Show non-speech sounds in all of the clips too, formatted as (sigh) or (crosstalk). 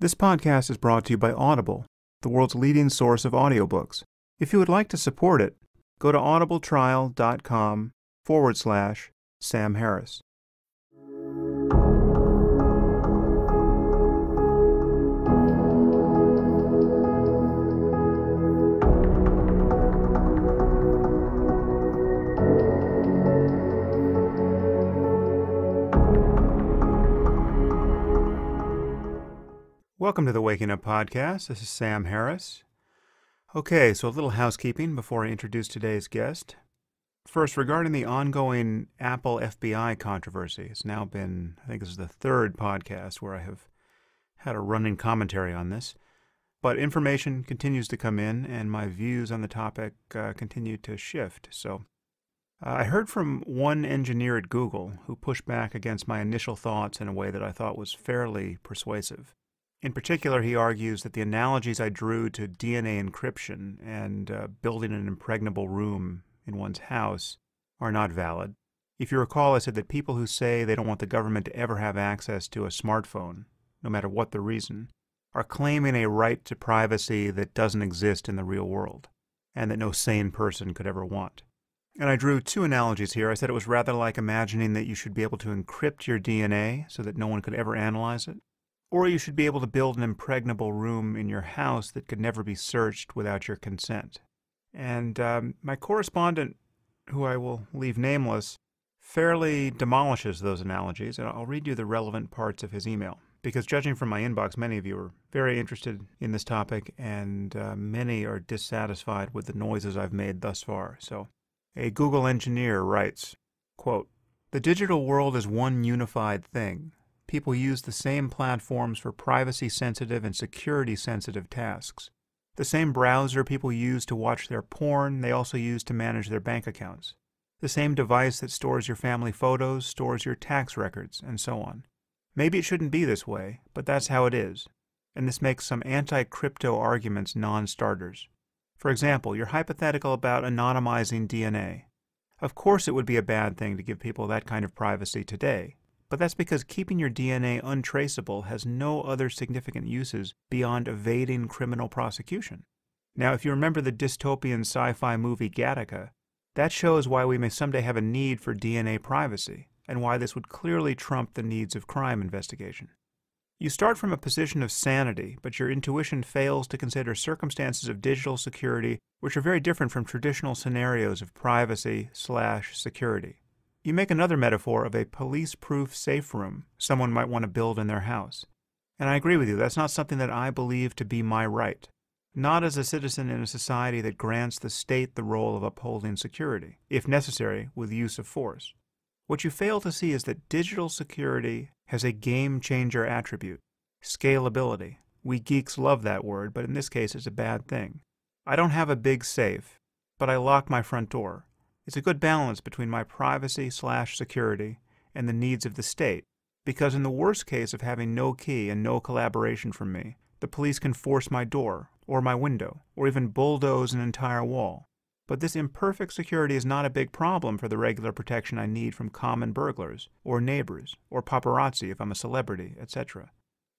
This podcast is brought to you by Audible, the world's leading source of audiobooks. If you would like to support it, go to audibletrial.com forward slash Sam Harris. Welcome to the Waking Up Podcast. This is Sam Harris. Okay, so a little housekeeping before I introduce today's guest. First, regarding the ongoing Apple FBI controversy, it's now been, I think this is the third podcast where I have had a running commentary on this. But information continues to come in, and my views on the topic uh, continue to shift. So uh, I heard from one engineer at Google who pushed back against my initial thoughts in a way that I thought was fairly persuasive. In particular, he argues that the analogies I drew to DNA encryption and uh, building an impregnable room in one's house are not valid. If you recall, I said that people who say they don't want the government to ever have access to a smartphone, no matter what the reason, are claiming a right to privacy that doesn't exist in the real world, and that no sane person could ever want. And I drew two analogies here. I said it was rather like imagining that you should be able to encrypt your DNA so that no one could ever analyze it, or you should be able to build an impregnable room in your house that could never be searched without your consent. And um, my correspondent, who I will leave nameless, fairly demolishes those analogies, and I'll read you the relevant parts of his email. Because judging from my inbox, many of you are very interested in this topic, and uh, many are dissatisfied with the noises I've made thus far. So, a Google engineer writes, quote, The digital world is one unified thing people use the same platforms for privacy sensitive and security sensitive tasks. The same browser people use to watch their porn, they also use to manage their bank accounts. The same device that stores your family photos stores your tax records, and so on. Maybe it shouldn't be this way, but that's how it is. And this makes some anti crypto arguments non starters. For example, your hypothetical about anonymizing DNA. Of course, it would be a bad thing to give people that kind of privacy today, but that's because keeping your DNA untraceable has no other significant uses beyond evading criminal prosecution. Now, if you remember the dystopian sci fi movie Gattaca, that shows why we may someday have a need for DNA privacy, and why this would clearly trump the needs of crime investigation. You start from a position of sanity, but your intuition fails to consider circumstances of digital security which are very different from traditional scenarios of privacy slash security. You make another metaphor of a police proof safe room someone might want to build in their house. And I agree with you, that's not something that I believe to be my right. Not as a citizen in a society that grants the state the role of upholding security, if necessary, with use of force. What you fail to see is that digital security has a game changer attribute scalability. We geeks love that word, but in this case it's a bad thing. I don't have a big safe, but I lock my front door. It's a good balance between my privacy slash security and the needs of the state, because in the worst case of having no key and no collaboration from me, the police can force my door, or my window, or even bulldoze an entire wall. But this imperfect security is not a big problem for the regular protection I need from common burglars, or neighbors, or paparazzi if I'm a celebrity, etc.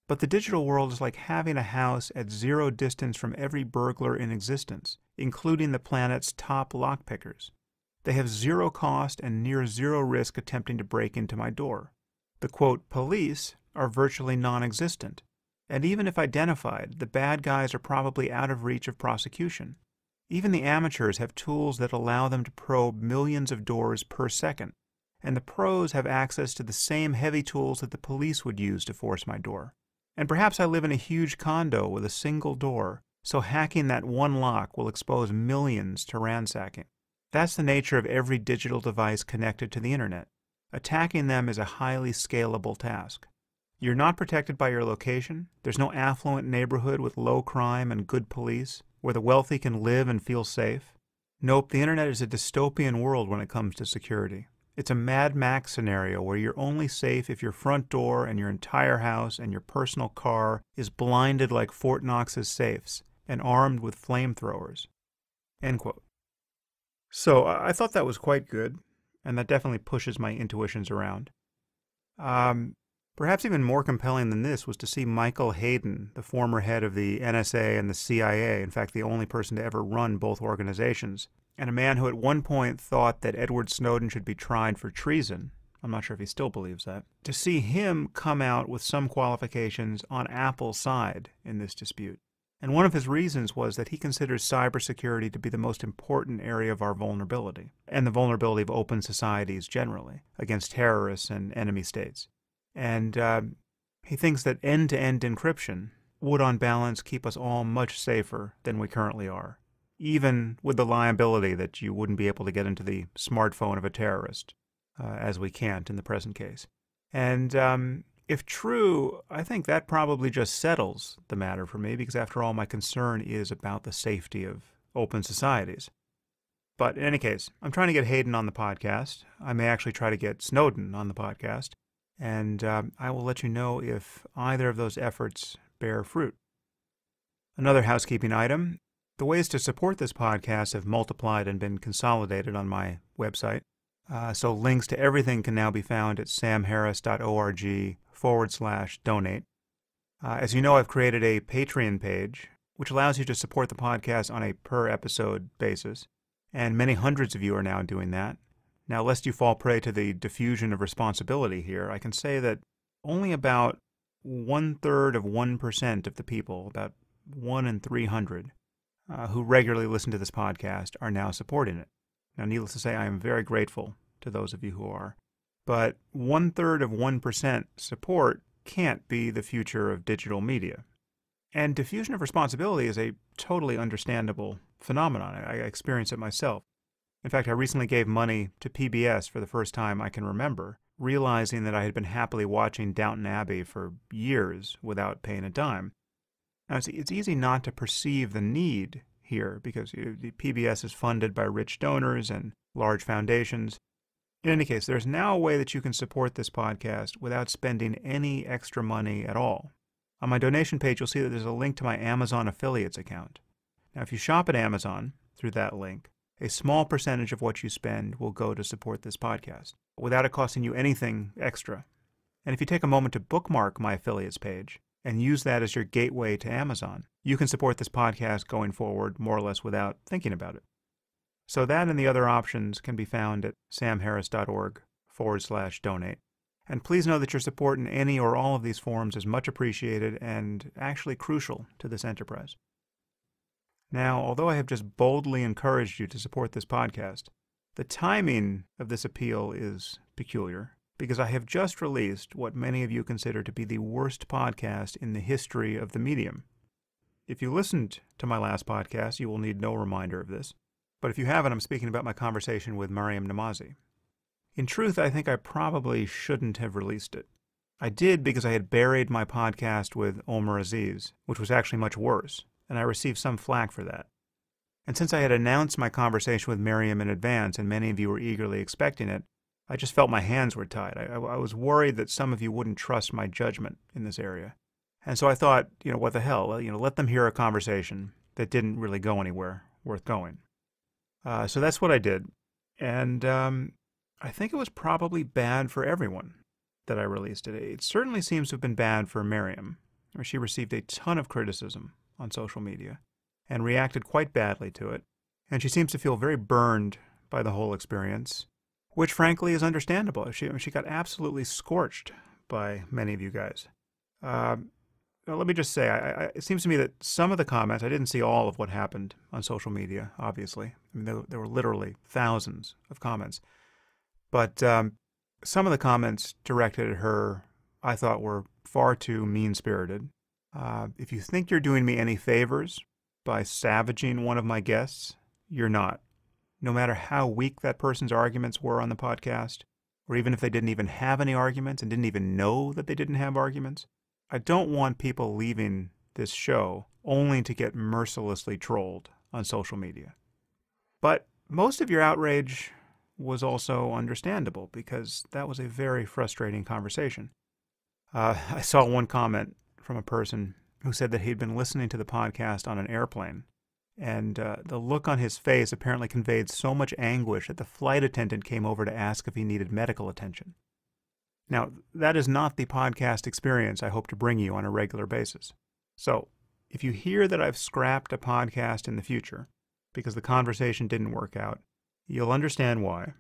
But the digital world is like having a house at zero distance from every burglar in existence, including the planet's top lockpickers. They have zero cost and near zero risk attempting to break into my door. The quote, police are virtually non existent. And even if identified, the bad guys are probably out of reach of prosecution. Even the amateurs have tools that allow them to probe millions of doors per second, and the pros have access to the same heavy tools that the police would use to force my door. And perhaps I live in a huge condo with a single door, so hacking that one lock will expose millions to ransacking. That's the nature of every digital device connected to the internet. Attacking them is a highly scalable task. You're not protected by your location. There's no affluent neighborhood with low crime and good police where the wealthy can live and feel safe. Nope, the internet is a dystopian world when it comes to security. It's a Mad Max scenario where you're only safe if your front door and your entire house and your personal car is blinded like Fort Knox's safes and armed with flamethrowers. End quote. So I thought that was quite good, and that definitely pushes my intuitions around. Um, Perhaps even more compelling than this was to see Michael Hayden, the former head of the NSA and the CIA, in fact, the only person to ever run both organizations, and a man who at one point thought that Edward Snowden should be tried for treason. I'm not sure if he still believes that. To see him come out with some qualifications on Apple's side in this dispute. And one of his reasons was that he considers cybersecurity to be the most important area of our vulnerability, and the vulnerability of open societies generally, against terrorists and enemy states. And uh, he thinks that end to end encryption would, on balance, keep us all much safer than we currently are, even with the liability that you wouldn't be able to get into the smartphone of a terrorist, uh, as we can't in the present case. And um, if true, I think that probably just settles the matter for me, because after all, my concern is about the safety of open societies. But in any case, I'm trying to get Hayden on the podcast. I may actually try to get Snowden on the podcast and um, I will let you know if either of those efforts bear fruit. Another housekeeping item the ways to support this podcast have multiplied and been consolidated on my website. Uh, so links to everything can now be found at samharris.org forward slash donate. Uh, as you know, I've created a Patreon page, which allows you to support the podcast on a per episode basis, and many hundreds of you are now doing that. Now, lest you fall prey to the diffusion of responsibility here, I can say that only about one third of 1% of the people, about 1 in 300, uh, who regularly listen to this podcast are now supporting it. Now, needless to say, I am very grateful to those of you who are. But one third of 1% support can't be the future of digital media. And diffusion of responsibility is a totally understandable phenomenon. I, experience it myself. In fact, I recently gave money to PBS for the first time I can remember, realizing that I had been happily watching Downton Abbey for years without paying a dime. Now, it's, it's easy not to perceive the need here because you know, PBS is funded by rich donors and large foundations. In any case, there's now a way that you can support this podcast without spending any extra money at all. On my donation page, you'll see that there's a link to my Amazon affiliates account. Now, if you shop at Amazon through that link, a small percentage of what you spend will go to support this podcast without it costing you anything extra. And if you take a moment to bookmark my affiliates page and use that as your gateway to Amazon, you can support this podcast going forward more or less without thinking about it. So that and the other options can be found at samharris.org forward slash donate. And please know that your support in any or all of these forms is much appreciated and actually crucial to this enterprise. Now, although I have just boldly encouraged you to support this podcast, the timing of this appeal is peculiar because I have just released what many of you consider to be the worst podcast in the history of the medium. If you listened to my last podcast, you will need no reminder of this. But if you haven't, I'm speaking about my conversation with Maryam Namazie. In truth, I think I probably shouldn't have released it. I did because I had buried my podcast with Omer Aziz, which was actually much worse and I received some flack for that. And since I had announced my conversation with Maryam in advance, and many of you were eagerly expecting it, I just felt my hands were tied. I, I, was worried that some of you wouldn't trust my judgment in this area. And so I thought, you know, what the hell? Well, you know, let them hear a conversation that didn't really go anywhere worth going. Uh, so that's what I did. And um, I think it was probably bad for everyone that I released it. It certainly seems to have been bad for Maryam. She received a ton of criticism on social media and reacted quite badly to it. And she seems to feel very burned by the whole experience, which frankly is understandable. She, she got absolutely scorched by many of you guys. Uh, let me just say, I, I, it seems to me that some of the comments, I didn't see all of what happened on social media, obviously. I mean, there, there were literally thousands of comments. But um, some of the comments directed at her, I thought, were far too mean spirited uh, if you think you're doing me any favors by savaging one of my guests, you're not. No matter how weak that person's arguments were on the podcast, or even if they didn't even have any arguments and didn't even know that they didn't have arguments, I don't want people leaving this show only to get mercilessly trolled on social media. But most of your outrage was also understandable because that was a very frustrating conversation. Uh, (laughs) I saw one comment from a person who said that he'd been listening to the podcast on an airplane. And uh, the look on his face apparently conveyed so much anguish that the flight attendant came over to ask if he needed medical attention. Now, that is not the podcast experience I hope to bring you on a regular basis. So, if you hear that I've scrapped a podcast in the future because the conversation didn't work out, you'll understand why.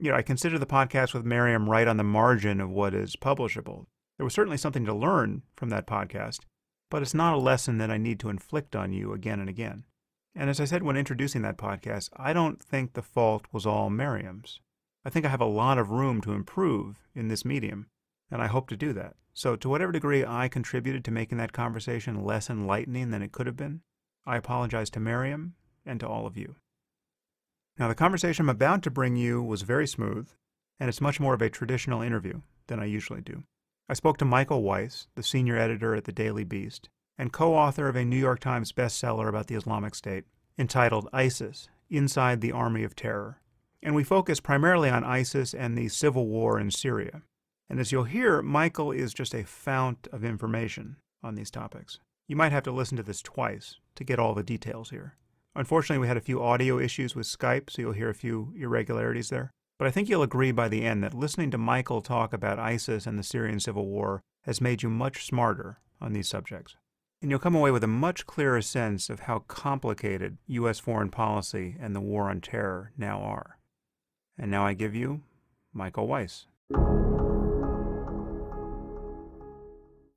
You know, I consider the podcast with Miriam right on the margin of what is publishable. There was certainly something to learn from that podcast, but it's not a lesson that I need to inflict on you again and again. And as I said when introducing that podcast, I don't think the fault was all Miriam's. I think I have a lot of room to improve in this medium, and I hope to do that. So, to whatever degree I contributed to making that conversation less enlightening than it could have been, I apologize to Miriam and to all of you. Now, the conversation I'm about to bring you was very smooth, and it's much more of a traditional interview than I usually do. I spoke to Michael Weiss, the senior editor at the Daily Beast, and co author of a New York Times bestseller about the Islamic State, entitled ISIS Inside the Army of Terror and we focus primarily on ISIS and the civil war in Syria. And as you'll hear, Michael is just a fount of information on these topics. You might have to listen to this twice to get all the details here. Unfortunately, we had a few audio issues with Skype, so you'll hear a few irregularities there. But I think you'll agree by the end that listening to Michael talk about ISIS and the Syrian civil war has made you much smarter on these subjects. And you'll come away with a much clearer sense of how complicated U.S. foreign policy and the war on terror now are. And now I give you Michael Weiss.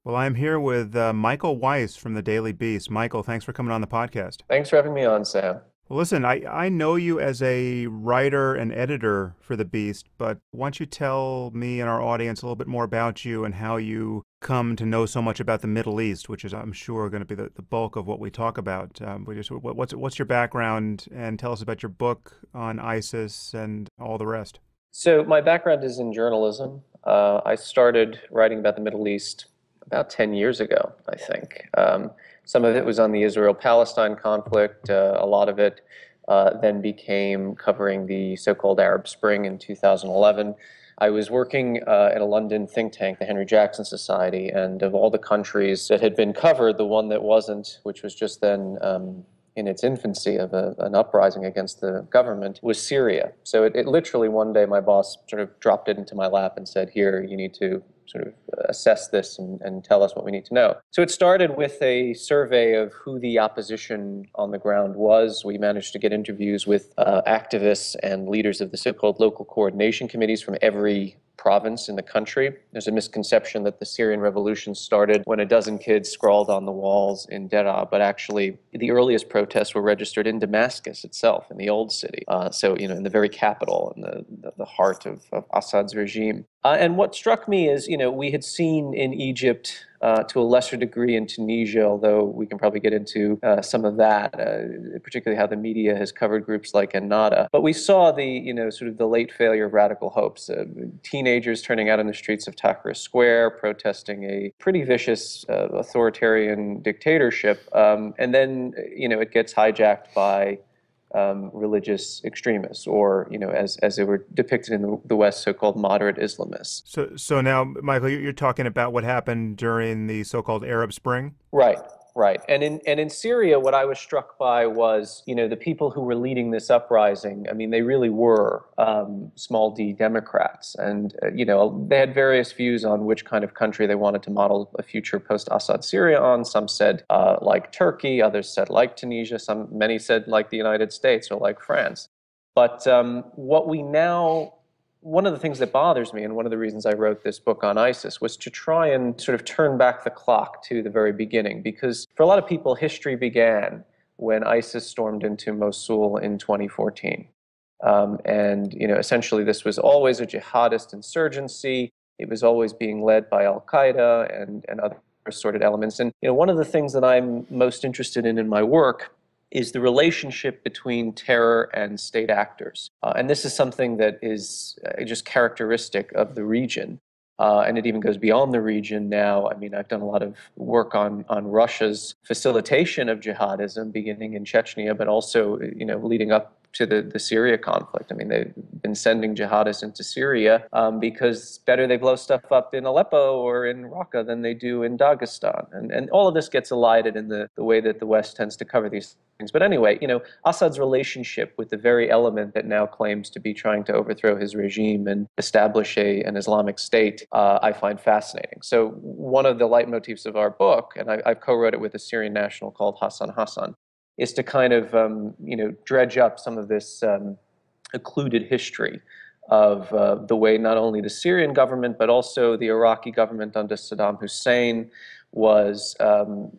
Well, I'm here with uh, Michael Weiss from the Daily Beast. Michael, thanks for coming on the podcast. Thanks for having me on, Sam. Well, listen, I, I know you as a writer and editor for The Beast, but why don't you tell me and our audience a little bit more about you and how you come to know so much about the Middle East, which is, I'm sure, going to be the, the bulk of what we talk about. Um, we just, what, what's, what's your background and tell us about your book on ISIS and all the rest. So, my background is in journalism. Uh, I started writing about the Middle East about 10 years ago, I think. Um, some of it was on the Israel Palestine conflict. Uh, a lot of it uh, then became covering the so called Arab Spring in 2011. I was working uh, at a London think tank, the Henry Jackson Society, and of all the countries that had been covered, the one that wasn't, which was just then um, in its infancy of a, an uprising against the government, was Syria. So it, it literally one day my boss sort of dropped it into my lap and said, Here, you need to sort of assess this and, and tell us what we need to know. So it started with a survey of who the opposition on the ground was. We managed to get interviews with uh, activists and leaders of the so called local coordination committees from every province in the country. There's a misconception that the Syrian revolution started when a dozen kids scrawled on the walls in Deraa, but actually the earliest protests were registered in Damascus itself, in the old city. Uh, so, you know, in the very capital, in the, the, the heart of, of Assad's regime. Uh, and what struck me is, you know, we had seen in Egypt uh, to a lesser degree in Tunisia, although we can probably get into uh, some of that, uh, particularly how the media has covered groups like Ennahda. But we saw the, you know, sort of the late failure of radical hopes. Uh, teenagers turning out in the streets of Tahrir Square, protesting a pretty vicious authoritarian dictatorship, um, and then, you know, it gets hijacked by um, religious extremists, or you know, as as they were depicted in the, the West, so-called moderate Islamists. So, so now, Michael, you're talking about what happened during the so-called Arab Spring, right? Right. And in and in Syria, what I was struck by was, you know, the people who were leading this uprising. I mean, they really were um, small d Democrats, and uh, you know, they had various views on which kind of country they wanted to model a future post-Assad Syria on. Some said uh, like Turkey, others said like Tunisia. Some many said like the United States or like France. But um, what we now one of the things that bothers me, and one of the reasons I wrote this book on ISIS, was to try and sort of turn back the clock to the very beginning. Because for a lot of people, history began when ISIS stormed into Mosul in 2014. Um, and you know, essentially, this was always a jihadist insurgency. It was always being led by Al Qaeda and, and other assorted elements. And you know, one of the things that I'm most interested in in my work is the relationship between terror and state actors. Uh, and this is something that is uh, just characteristic of the region. Uh, and it even goes beyond the region now. I mean, I've done a lot of work on, on Russia's facilitation of jihadism, beginning in Chechnya, but also, you know, leading up to the, the Syria conflict. I mean, they've been sending jihadists into Syria um, because better they blow stuff up in Aleppo or in Raqqa than they do in Dagestan. And, and all of this gets elided in the, the way that the West tends to cover these things. But anyway, you know, Assad's relationship with the very element that now claims to be trying to overthrow his regime and establish a, an Islamic state, uh, I find fascinating. So one of the leitmotifs of our book, and I, I've co-wrote it with a Syrian national called Hassan Hassan, is to kind of um, you know dredge up some of this um, occluded history of uh, the way not only the Syrian government but also the Iraqi government under Saddam Hussein was, um,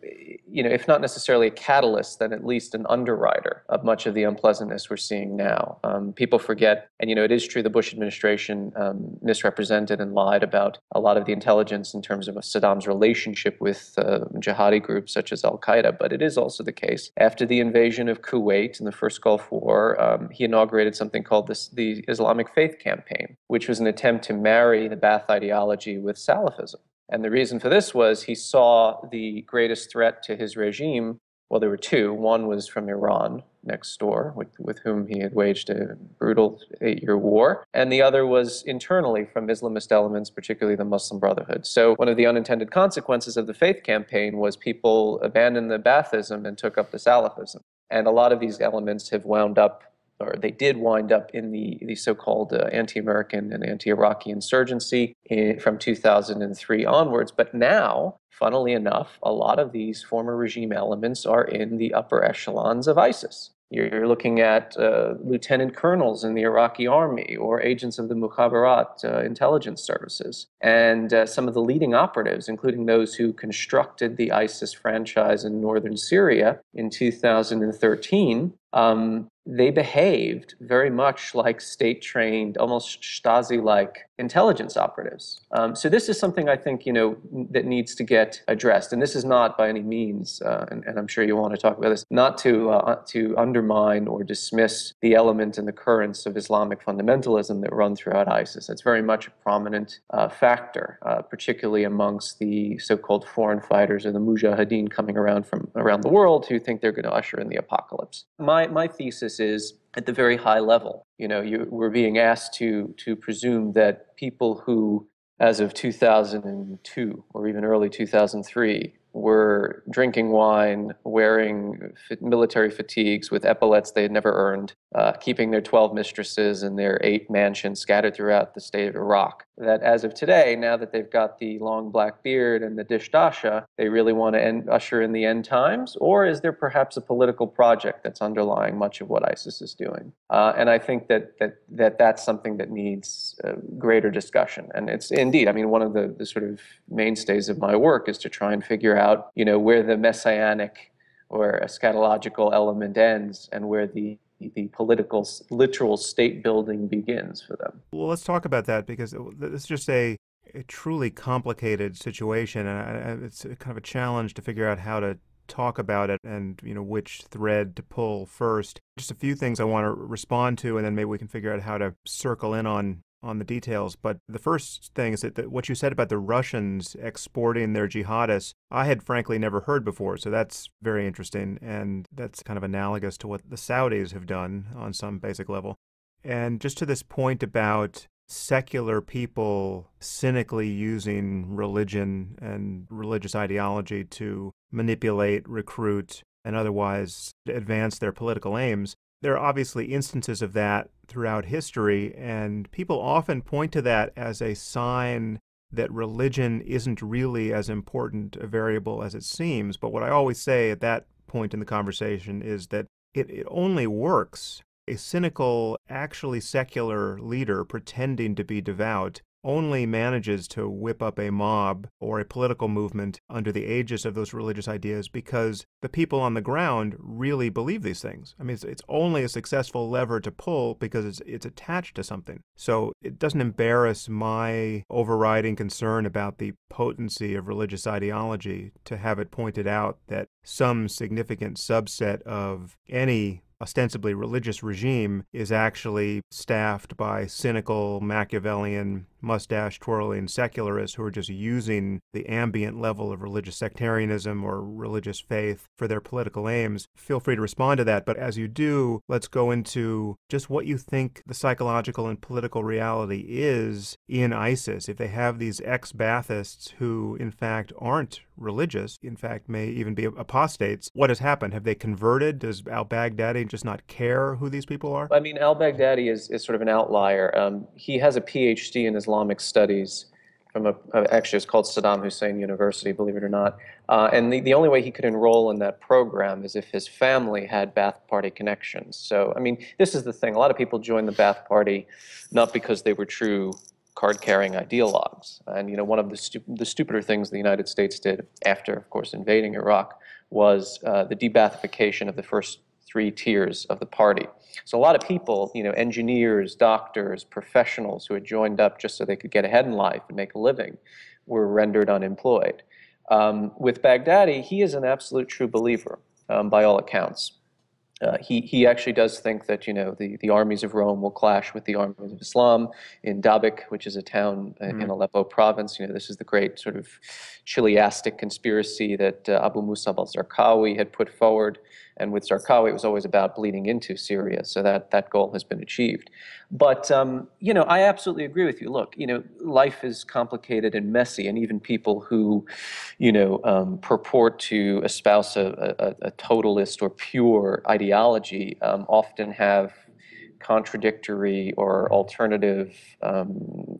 you know, if not necessarily a catalyst, then at least an underwriter of much of the unpleasantness we're seeing now. Um, people forget, and you know, it is true the Bush administration um, misrepresented and lied about a lot of the intelligence in terms of Saddam's relationship with uh, jihadi groups such as Al Qaeda, but it is also the case. After the invasion of Kuwait in the first Gulf War, um, he inaugurated something called this, the Islamic Faith Campaign, which was an attempt to marry the Ba'ath ideology with Salafism. And the reason for this was he saw the greatest threat to his regime. Well, there were two. One was from Iran next door, with, with whom he had waged a brutal eight year war. And the other was internally from Islamist elements, particularly the Muslim Brotherhood. So, one of the unintended consequences of the faith campaign was people abandoned the Baathism and took up the Salafism. And a lot of these elements have wound up or they did wind up in the, the so-called uh, anti-American and anti-Iraqi insurgency in, from 2003 onwards. But now, funnily enough, a lot of these former regime elements are in the upper echelons of ISIS. You're looking at uh, lieutenant colonels in the Iraqi army or agents of the Mukhabarat uh, intelligence services. And uh, some of the leading operatives, including those who constructed the ISIS franchise in northern Syria in 2013, um, they behaved very much like state trained, almost Stasi like intelligence operatives. Um, so this is something I think you know that needs to get addressed, and this is not by any means, uh, and, and, I'm sure you want to talk about this, not to uh, to undermine or dismiss the element and the currents of Islamic fundamentalism that run throughout ISIS. It's very much a prominent uh, factor, uh, particularly amongst the so-called foreign fighters or the mujahideen coming around from around the world who think they're going to usher in the apocalypse. My my thesis is at the very high level. You know, you, we're being asked to to presume that people who, as of 2002 or even early 2003, were drinking wine, wearing military fatigues with epaulets they had never earned, uh, keeping their 12 mistresses and their eight mansions scattered throughout the state of Iraq. That as of today, now that they've got the long black beard and the dishdasha, they really want to end, usher in the end times? Or is there perhaps a political project that's underlying much of what ISIS is doing? Uh, and I think that, that, that that's something that needs uh, greater discussion. And it's indeed, I mean, one of the, the sort of mainstays of my work is to try and figure out, you know, where the messianic or eschatological element ends and where the the political, literal state building begins for them. Well, let's talk about that because it's just a, a truly complicated situation, and it's kind of a challenge to figure out how to talk about it and you know which thread to pull first. Just a few things I want to respond to, and then maybe we can figure out how to circle in on on the details, but the first thing is that what you said about the Russians exporting their jihadists, I had frankly never heard before. So that's very interesting. And that's kind of analogous to what the Saudis have done on some basic level. And just to this point about secular people cynically using religion and religious ideology to manipulate, recruit, and otherwise advance their political aims there are obviously instances of that throughout history, and people often point to that as a sign that religion isn't really as important a variable as it seems. But what I always say at that point in the conversation is that it, it only works. A cynical, actually secular leader pretending to be devout only manages to whip up a mob or a political movement under the aegis of those religious ideas because the people on the ground really believe these things. I mean, it's, it's only a successful lever to pull because it's, it's attached to something. So it doesn't embarrass my overriding concern about the potency of religious ideology to have it pointed out that some significant subset of any ostensibly religious regime is actually staffed by cynical Machiavellian mustache twirling secularists who are just using the ambient level of religious sectarianism or religious faith for their political aims. Feel free to respond to that. But as you do, let's go into just what you think the psychological and political reality is in ISIS. If they have these ex Baathists who, in fact, aren't religious, in fact, may even be apostates, what has happened? Have they converted? Does al Baghdadi just not care who these people are? I mean, al Baghdadi is, is sort of an outlier. Um, he has a PhD in Islamic studies from a, actually it's called Saddam Hussein University, believe it or not. Uh, and the, the only way he could enroll in that program is if his family had Ba'ath Party connections. So, I mean, this is the thing. A lot of people join the Ba'ath Party not because they were true card-carrying ideologues. And, you know, one of the, stu the stupider things the United States did after, of course, invading Iraq was uh, the de-Baathification of the first three tiers of the party. So a lot of people, you know, engineers, doctors, professionals who had joined up just so they could get ahead in life and make a living, were rendered unemployed. Um, with Baghdadi, he is an absolute true believer um, by all accounts. Uh, he, he actually does think that you know the, the armies of Rome will clash with the armies of Islam in Dabiq, which is a town mm. in Aleppo province. You know this is the great sort of chiliastic conspiracy that uh, Abu Musab al-Zarqawi had put forward and with Zarqawi, it was always about bleeding into Syria. So that, that goal has been achieved. But, um, you know, I absolutely agree with you. Look, you know, life is complicated and messy, and even people who, you know, um, purport to espouse a, a, a, totalist or pure ideology um, often have contradictory or alternative um,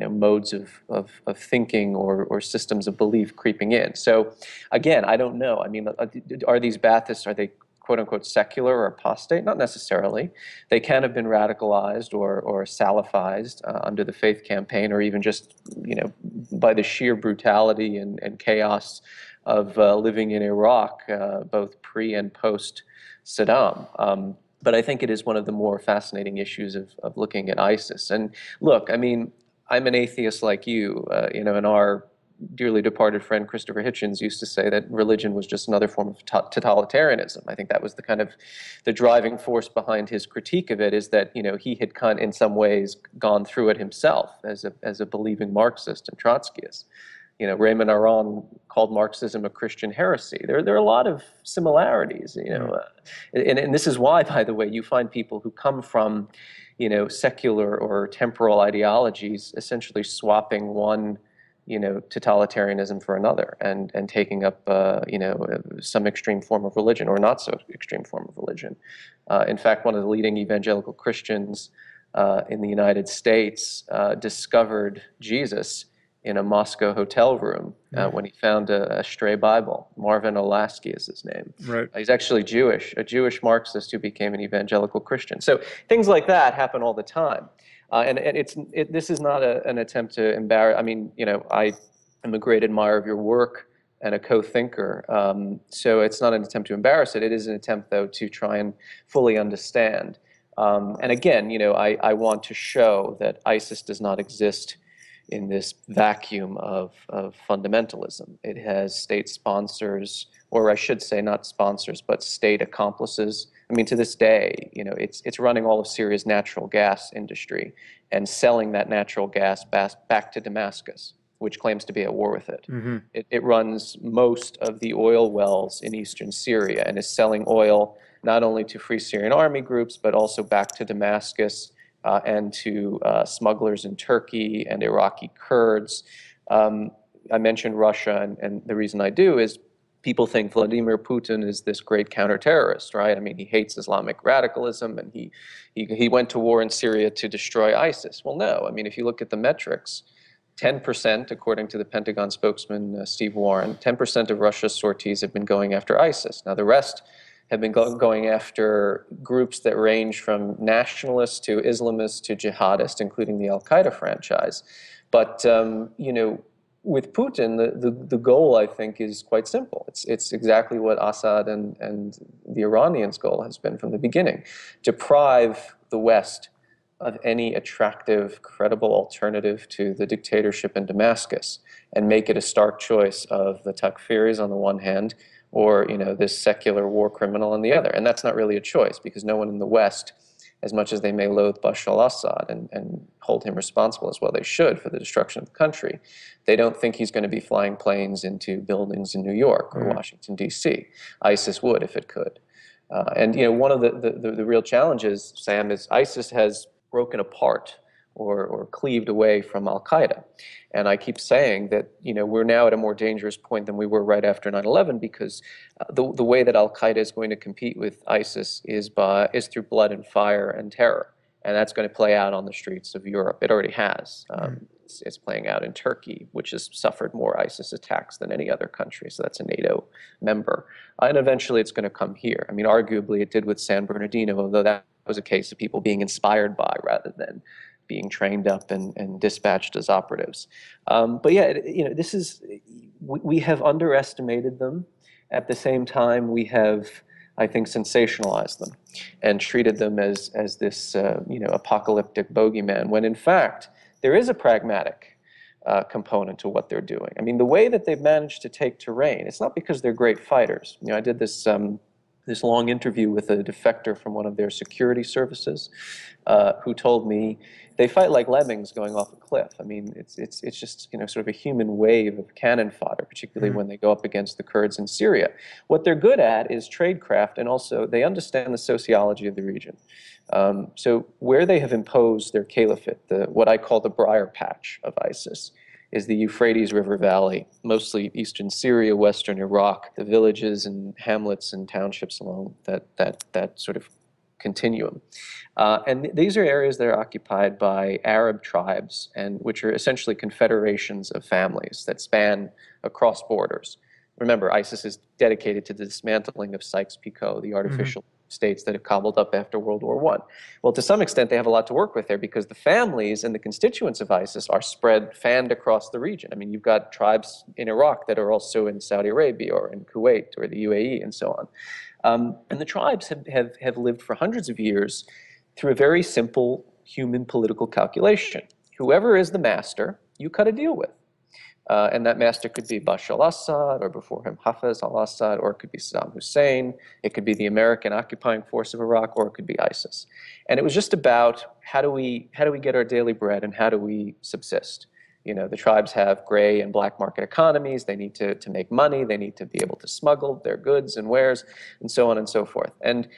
know modes of, of, of thinking or, or systems of belief creeping in. So again, I don't know. I mean, uh, are these Baathists, are they quote unquote secular or apostate? Not necessarily. They can have been radicalized or, or salafized uh, under the faith campaign or even just, you know, by the sheer brutality and, and chaos of uh, living in Iraq, uh, both pre and post Saddam. Um, but I think it is one of the more fascinating issues of, of looking at ISIS. And look, I mean, I'm an atheist like you, uh, you know, and our dearly departed friend Christopher Hitchens used to say that religion was just another form of totalitarianism. I think that was the kind of the driving force behind his critique of it is that you know he had kind in some ways gone through it himself as a as a believing Marxist and Trotskyist. You know, Raymond Aron called Marxism a Christian heresy. There, there are a lot of similarities. You know, uh, and, and this is why, by the way, you find people who come from you know, secular or temporal ideologies essentially swapping one, you know, totalitarianism for another and, and taking up, uh, you know, some extreme form of religion or not so extreme form of religion. Uh, in fact, one of the leading evangelical Christians uh, in the United States uh, discovered Jesus in a Moscow hotel room uh, mm. when he found a, a, stray Bible. Marvin Olasky is his name. Right. Uh, he's actually Jewish, a Jewish Marxist who became an evangelical Christian. So things like that happen all the time. Uh, and, and it's it, this is not a, an attempt to embarrass. I mean, you know, I am a great admirer of your work and a co-thinker. Um, so it's not an attempt to embarrass it. It is an attempt, though, to try and fully understand. Um, and again, you know, I, I want to show that ISIS does not exist in this vacuum of, of fundamentalism. It has state sponsors, or I should say not sponsors, but state accomplices. I mean, to this day, you know, it's, it's running all of Syria's natural gas industry and selling that natural gas back to Damascus, which claims to be at war with it. Mm-hmm. it. It runs most of the oil wells in eastern Syria and is selling oil not only to Free Syrian Army groups, but also back to Damascus uh, and to uh, smugglers in Turkey and Iraqi Kurds. Um, I mentioned Russia, and, and, the reason I do is people think Vladimir Putin is this great counterterrorist, right? I mean, he hates Islamic radicalism, and he, he, he went to war in Syria to destroy ISIS. Well, no. I mean, if you look at the metrics, 10%, according to the Pentagon spokesman uh, Steve Warren, 10% of Russia's sorties have been going after ISIS. Now, the rest have been go going after groups that range from nationalists to Islamists to jihadists, including the Al Qaeda franchise. But um, you know, with Putin, the, the, the, goal I think is quite simple. It's it's exactly what Assad and, and the Iranians' goal has been from the beginning: deprive the West of any attractive, credible alternative to the dictatorship in Damascus, and make it a stark choice of the Takfiris on the one hand or you know this secular war criminal on the other and that's not really a choice because no one in the west as much as they may loathe Bashar al Assad and, and hold him responsible as well they should for the destruction of the country, they don't think he's going to be flying planes into buildings in New York or mm. Washington, D.C. ISIS would if it could. Uh, and you know, one of the, the, the, real challenges, Sam, is ISIS has broken apart or, or cleaved away from Al Qaeda. And I keep saying that you know we're now at a more dangerous point than we were right after 9/11 because uh, the the way that Al Qaeda is going to compete with ISIS is by is through blood and fire and terror, and that's going to play out on the streets of Europe. It already has. Um, mm. it's, it's, playing out in Turkey, which has suffered more ISIS attacks than any other country. So that's a NATO member, uh, and eventually it's going to come here. I mean, arguably it did with San Bernardino, although that was a case of people being inspired by rather than being trained up and, and dispatched as operatives. Um, but yeah, you know, this is we, we have underestimated them. At the same time, we have, I think, sensationalized them and treated them as as this uh, you know apocalyptic bogeyman. When in fact, there is a pragmatic uh, component to what they're doing. I mean, the way that they've managed to take terrain, it's not because they're great fighters. You know, I did this. Um, this long interview with a defector from one of their security services uh, who told me they fight like lemmings going off a cliff. I mean, it's, it's, it's just you know, sort of a human wave of cannon fodder, particularly mm-hmm. when they go up against the Kurds in Syria. What they're good at is tradecraft, and also they understand the sociology of the region. Um, so where they have imposed their caliphate, the, what I call the briar patch of ISIS, is the Euphrates River Valley, mostly eastern Syria, western Iraq, the villages and hamlets and townships along that, that, that sort of continuum. Uh, and th these are areas that are occupied by Arab tribes, and which are essentially confederations of families that span across borders. Remember, ISIS is dedicated to the dismantling of Sykes-Picot, the artificial mm-hmm states that have cobbled up after World War I. Well, to some extent, they have a lot to work with there because the families and the constituents of ISIS are spread, fanned across the region. I mean, you've got tribes in Iraq that are also in Saudi Arabia or in Kuwait or the UAE and so on. Um, and the tribes have, have, have lived for hundreds of years through a very simple human political calculation. Whoever is the master, you cut a deal with. Uh, and that master could be Bashar al-Assad, or before him Hafez al-Assad, or it could be Saddam Hussein. It could be the American occupying force of Iraq, or it could be ISIS. And it was just about how do we how do we get our daily bread and how do we subsist. You know, the tribes have gray and black market economies. They need to, to make money. They need to be able to smuggle their goods and wares, and so on and so forth. And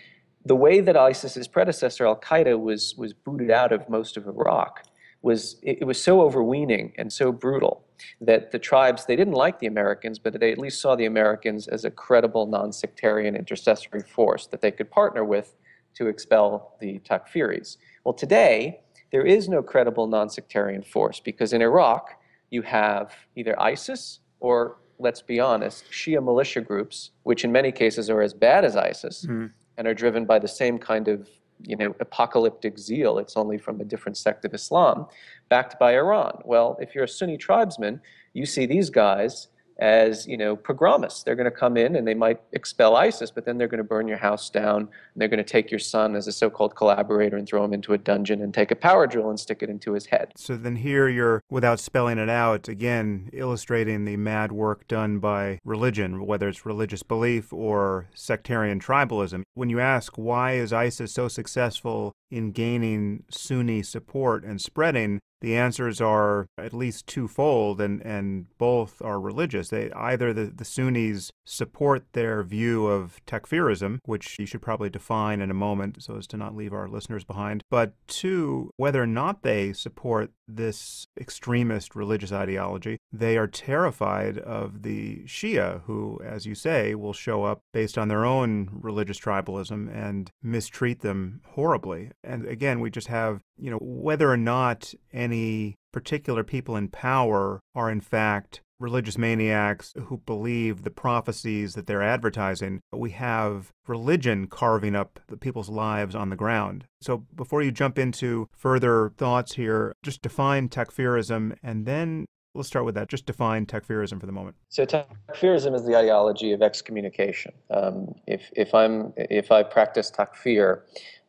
the way that ISIS's predecessor, Al Qaeda, was was booted out of most of Iraq was it, it was so overweening and so brutal that the tribes they didn't like the Americans, but they at least saw the Americans as a credible non-sectarian intercessory force that they could partner with to expel the Takfiris. Well, today there is no credible non-sectarian force because in Iraq you have either ISIS or let's be honest, Shia militia groups, which in many cases are as bad as ISIS mm. and are driven by the same kind of you know, apocalyptic zeal. It's only from a different sect of Islam, backed by Iran. Well, if you're a Sunni tribesman, you see these guys as you know pogromists. They're going to come in and they might expel ISIS, but then they're going to burn your house down and they're going to take your son as a so-called collaborator and throw him into a dungeon and take a power drill and stick it into his head. So then here you're, without spelling it out, again illustrating the mad work done by religion, whether it's religious belief or sectarian tribalism. When you ask why is ISIS so successful in gaining Sunni support and spreading, the answers are at least twofold, and, and both are religious. They either the, the Sunnis support their view of takfirism, which you should probably define in a moment so as to not leave our listeners behind, but two, whether or not they support this extremist religious ideology, they are terrified of the Shia, who, as you say, will show up based on their own religious tribalism and mistreat them horribly. And again, we just have, you know, whether or not any particular people in power are in fact religious maniacs who believe the prophecies that they're advertising. We have religion carving up the people's lives on the ground. So before you jump into further thoughts here, just define takfirism and then let's start with that. Just define takfirism for the moment. So takfirism is the ideology of excommunication. Um, if, if, I'm, if I practice takfir,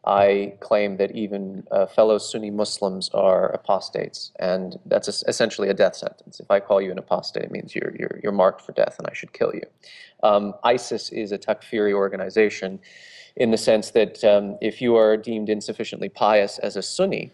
I claim that even uh, fellow Sunni Muslims are apostates, and that's a, essentially a death sentence. If I call you an apostate, it means you're, you're, you're marked for death and I should kill you. Um, ISIS is a Takfiri organization, in the sense that um, if you are deemed insufficiently pious as a Sunni,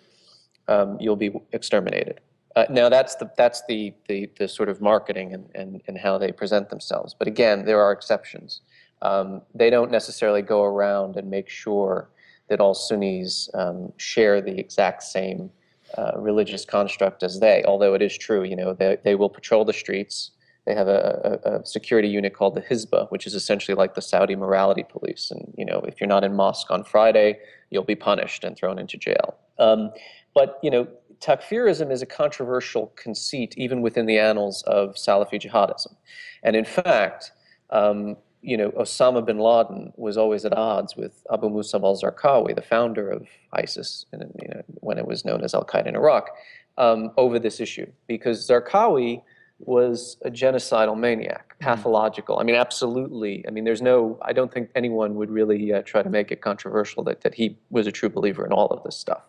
um, you'll be exterminated. Uh, now that's the that's the, the the sort of marketing and, and and how they present themselves. But again, there are exceptions. Um, they don't necessarily go around and make sure that all Sunnis um, share the exact same uh, religious construct as they. Although it is true, you know, they they will patrol the streets. They have a, a, a security unit called the Hizbah, which is essentially like the Saudi morality police. And you know, if you're not in mosque on Friday, you'll be punished and thrown into jail. Um, but you know, takfirism is a controversial conceit even within the annals of Salafi jihadism. And in fact, um, you know, Osama bin Laden was always at odds with Abu Musab al-Zarqawi, the founder of ISIS, and, you know, when it was known as Al-Qaeda in Iraq, um, over this issue. Because Zarqawi was a genocidal maniac, hmm. pathological. I mean, absolutely. I mean, there's no, I don't think anyone would really uh, try to make it controversial that, that he was a true believer in all of this stuff.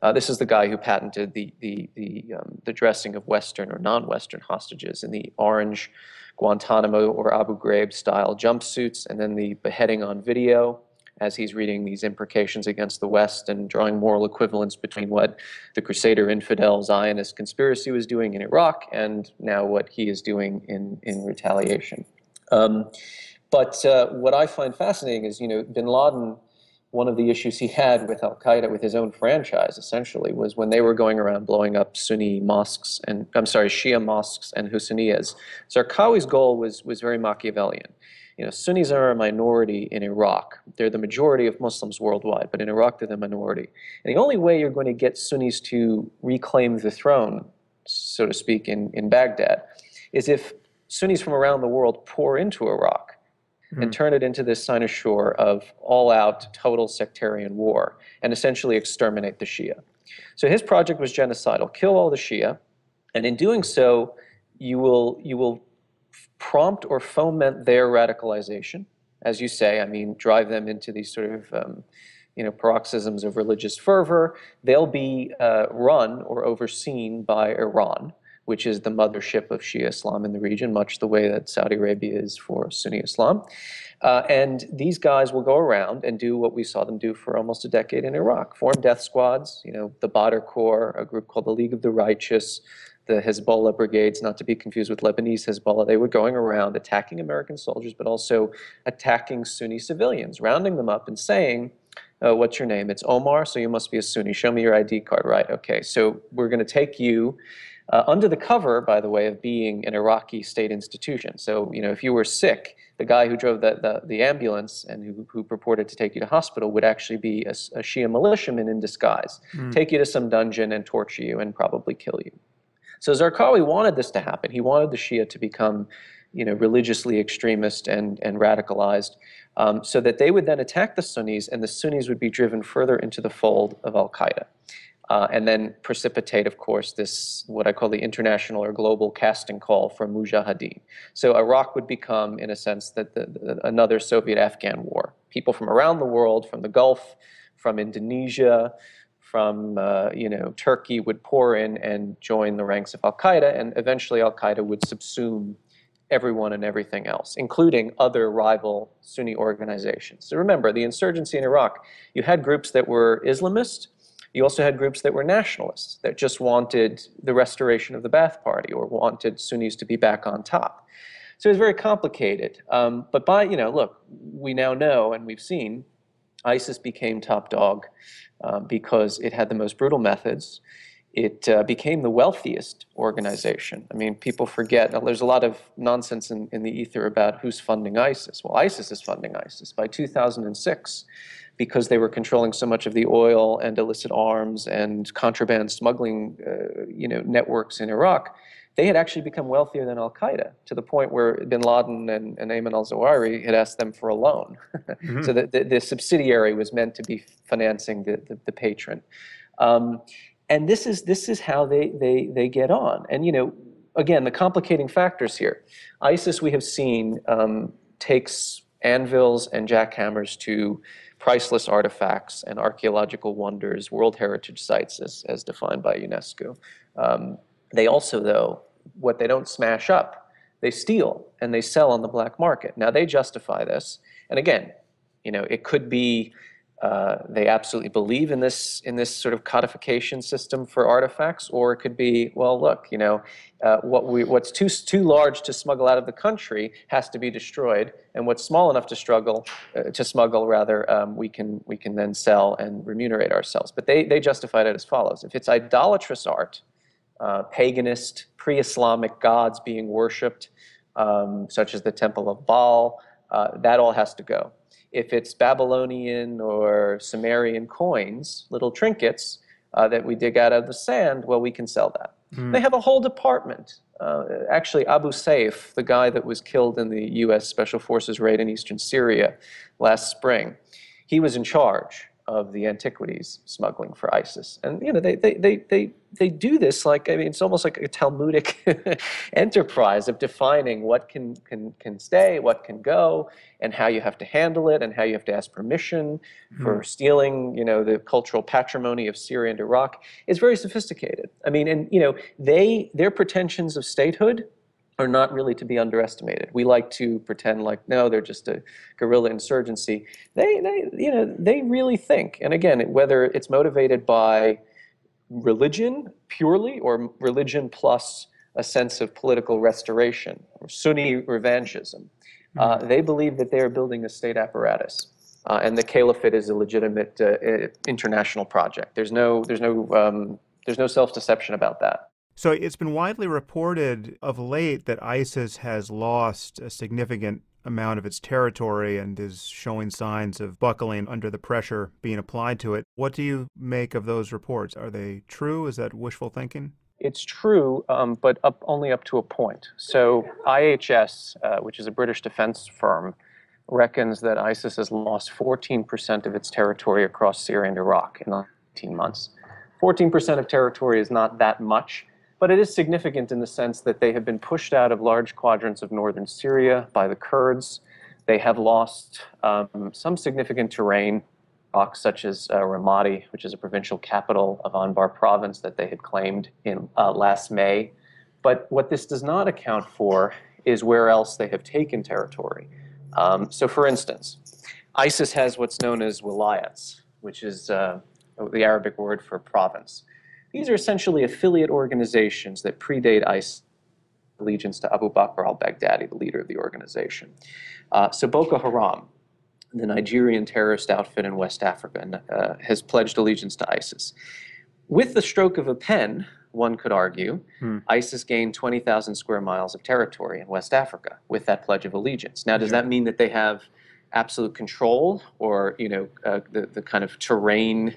Uh, this is the guy who patented the, the, the, um, the dressing of Western or non Western hostages in the orange Guantanamo or Abu Ghraib style jumpsuits, and then the beheading on video as he's reading these imprecations against the West and drawing moral equivalence between what the Crusader infidel Zionist conspiracy was doing in Iraq and now what he is doing in, in retaliation. Um, but uh, what I find fascinating is, you know, bin Laden one of the issues he had with Al Qaeda, with his own franchise, essentially, was when they were going around blowing up Sunni mosques and I'm sorry, Shia mosques and Husseiniyyahs. Zarqawi's goal was was very Machiavellian. You know, Sunnis are a minority in Iraq. They're the majority of Muslims worldwide, but in Iraq they're the minority. And the only way you're going to get Sunnis to reclaim the throne, so to speak, in, in Baghdad, is if Sunnis from around the world pour into Iraq mm-hmm. and turn it into this cynosure of all-out total sectarian war and essentially exterminate the Shia. So his project was genocidal, kill all the Shia, and in doing so, you will you will prompt or foment their radicalization, as you say. I mean, drive them into these sort of um, you know paroxysms of religious fervor. They'll be uh, run or overseen by Iran which is the mothership of Shia Islam in the region, much the way that Saudi Arabia is for Sunni Islam. Uh, and these guys will go around and do what we saw them do for almost a decade in Iraq form death squads, you know, the Badr Corps, a group called the League of the Righteous, the Hezbollah brigades, not to be confused with Lebanese Hezbollah. They were going around attacking American soldiers, but also attacking Sunni civilians, rounding them up and saying, oh, What's your name? It's Omar, so you must be a Sunni. Show me your ID card. Right, okay. So we're going to take you uh, under the cover, by the way, of being an Iraqi state institution. So, you know, if you were sick, the guy who drove the, the, the ambulance and who, who, purported to take you to hospital would actually be a, a Shia militiaman in disguise, mm. take you to some dungeon and torture you and probably kill you. So Zarqawi wanted this to happen. He wanted the Shia to become, you know, religiously extremist and, and radicalized, um, so that they would then attack the Sunnis, and the Sunnis would be driven further into the fold of Al Qaeda uh, and then precipitate, of course, this what I call the international or global casting call for mujahideen. So Iraq would become, in a sense, that the, the, another Soviet-Afghan war. People from around the world, from the Gulf, from Indonesia, from uh, you know Turkey would pour in and join the ranks of Al Qaeda, and eventually Al Qaeda would subsume everyone and everything else, including other rival Sunni organizations. So remember, the insurgency in Iraq, you had groups that were Islamist you also had groups that were nationalists, that just wanted the restoration of the Ba'ath Party or wanted Sunnis to be back on top. So it was very complicated. Um, but by, you know, look, we now know and we've seen ISIS became top dog uh, because it had the most brutal methods. It uh, became the wealthiest organization. I mean, people forget. Now, there's a lot of nonsense in, in the ether about who's funding ISIS. Well, ISIS is funding ISIS. By 2006, because they were controlling so much of the oil and illicit arms and contraband smuggling uh, you know, networks in Iraq, they had actually become wealthier than Al Qaeda to the point where bin Laden and, and Ayman al Zawahiri had asked them for a loan. (laughs) mm-hmm. So the, the, the, subsidiary was meant to be financing the, the, the patron. Um, and this is, this is how they, they, they get on. And, you know, again, the complicating factors here. ISIS, we have seen, um, takes anvils and jackhammers to priceless artifacts and archaeological wonders, World Heritage Sites as, as defined by UNESCO. Um, they also, though, what they don't smash up, they steal and they sell on the black market. Now, they justify this. And again, You know, it could be uh, they absolutely believe in this in this sort of codification system for artifacts, or it could be, well, look, you know, uh, what we what's too too large to smuggle out of the country has to be destroyed, and what's small enough to struggle uh, to smuggle rather, um, we can we can then sell and remunerate ourselves. But they they justified it as follows: if it's idolatrous art, uh, paganist, pre-Islamic gods being worshipped, um, such as the Temple of Baal, uh, that all has to go if it's Babylonian or Sumerian coins, little trinkets uh, that we dig out of the sand, well, we can sell that. Mm. They have a whole department. Uh, actually, Abu Saif, the guy that was killed in the U.S. Special Forces raid in eastern Syria last spring, he was in charge of the antiquities smuggling for ISIS. And you know, they they they they, they do this like I mean, it's almost like a Talmudic (laughs) enterprise of defining what can can can stay, what can go, and how you have to handle it, and how you have to ask permission mm-hmm. for stealing. You know, the cultural patrimony of Syria and Iraq is very sophisticated. I mean, and you know, they their pretensions of statehood are not really to be underestimated. We like to pretend like no, they're just a guerrilla insurgency. They, they, you know, they really think. And again, whether it's motivated by religion purely or religion plus a sense of political restoration or Sunni revanchism, uh, mm-hmm. uh, they believe that they are building a state apparatus. Uh, and the caliphate is a legitimate uh, international project. There's no, there's no, um, there's no self-deception about that. So it's been widely reported of late that ISIS has lost a significant amount of its territory and is showing signs of buckling under the pressure being applied to it. What do you make of those reports? Are they true? Is that wishful thinking? It's true, um, but up, only up to a point. So IHS, uh, which is a British defense firm, reckons that ISIS has lost 14% of its territory across Syria and Iraq in 19 months. 14% of territory is not that much but it is significant in the sense that they have been pushed out of large quadrants of northern Syria by the Kurds. They have lost um, some significant terrain, rocks such as uh, Ramadi, which is a provincial capital of Anbar province that they had claimed in uh, last May. But what this does not account for is where else they have taken territory. Um, so, for instance, ISIS has what's known as wilayats, which is uh, the Arabic word for province. These are essentially affiliate organizations that predate ISIS allegiance to Abu Bakr al-Baghdadi, the leader of the organization. Uh, so Boko Haram, the Nigerian terrorist outfit in West Africa, uh, has pledged allegiance to ISIS. With the stroke of a pen, one could argue, hmm. ISIS gained 20,000 square miles of territory in West Africa with that pledge of allegiance. Now, does sure. that mean that they have absolute control or, you know, uh, the, the kind of terrain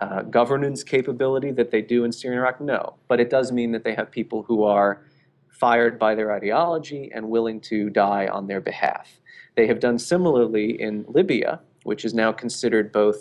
uh, governance capability that they do in Syria and Iraq? No. But it does mean that they have people who are fired by their ideology and willing to die on their behalf. They have done similarly in Libya, which is now considered both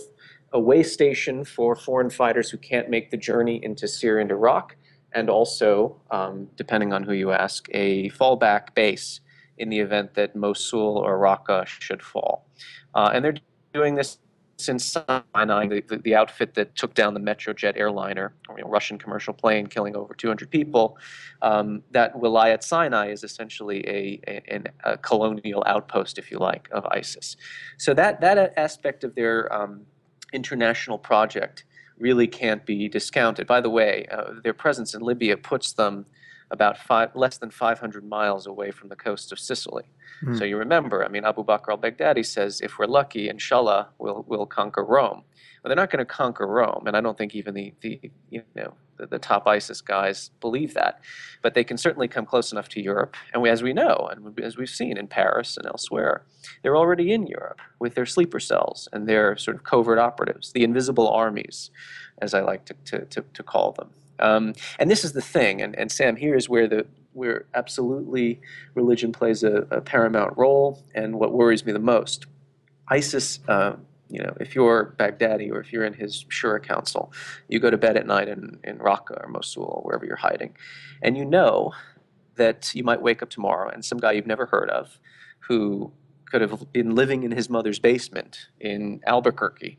a way station for foreign fighters who can't make the journey into Syria and Iraq, and also, um, depending on who you ask, a fallback base in the event that Mosul or Raqqa should fall. Uh, and they're doing this since Sinai, the, the, the, outfit that took down the Metrojet airliner, or, you know, Russian commercial plane killing over 200 people, um, that Wilayat Sinai is essentially a, a, a, colonial outpost, if you like, of ISIS. So that, that aspect of their um, international project really can't be discounted. By the way, uh, their presence in Libya puts them about five, less than 500 miles away from the coast of Sicily. Mm. So you remember, I mean, Abu Bakr al-Baghdadi says, if we're lucky, inshallah, we'll, we'll conquer Rome. But they're not going to conquer Rome, and I don't think even the, the you know the, the, top ISIS guys believe that. But they can certainly come close enough to Europe, and we, as we know, and as we've seen in Paris and elsewhere, they're already in Europe with their sleeper cells and their sort of covert operatives, the invisible armies, as I like to, to, to, to call them. Um, and this is the thing, and, and Sam, here is where the where absolutely religion plays a, a paramount role, and what worries me the most. ISIS, uh, you know, if you're Baghdadi or if you're in his Shura council, you go to bed at night in, in Raqqa or Mosul or wherever you're hiding, and you know that you might wake up tomorrow and some guy you've never heard of who could have been living in his mother's basement in Albuquerque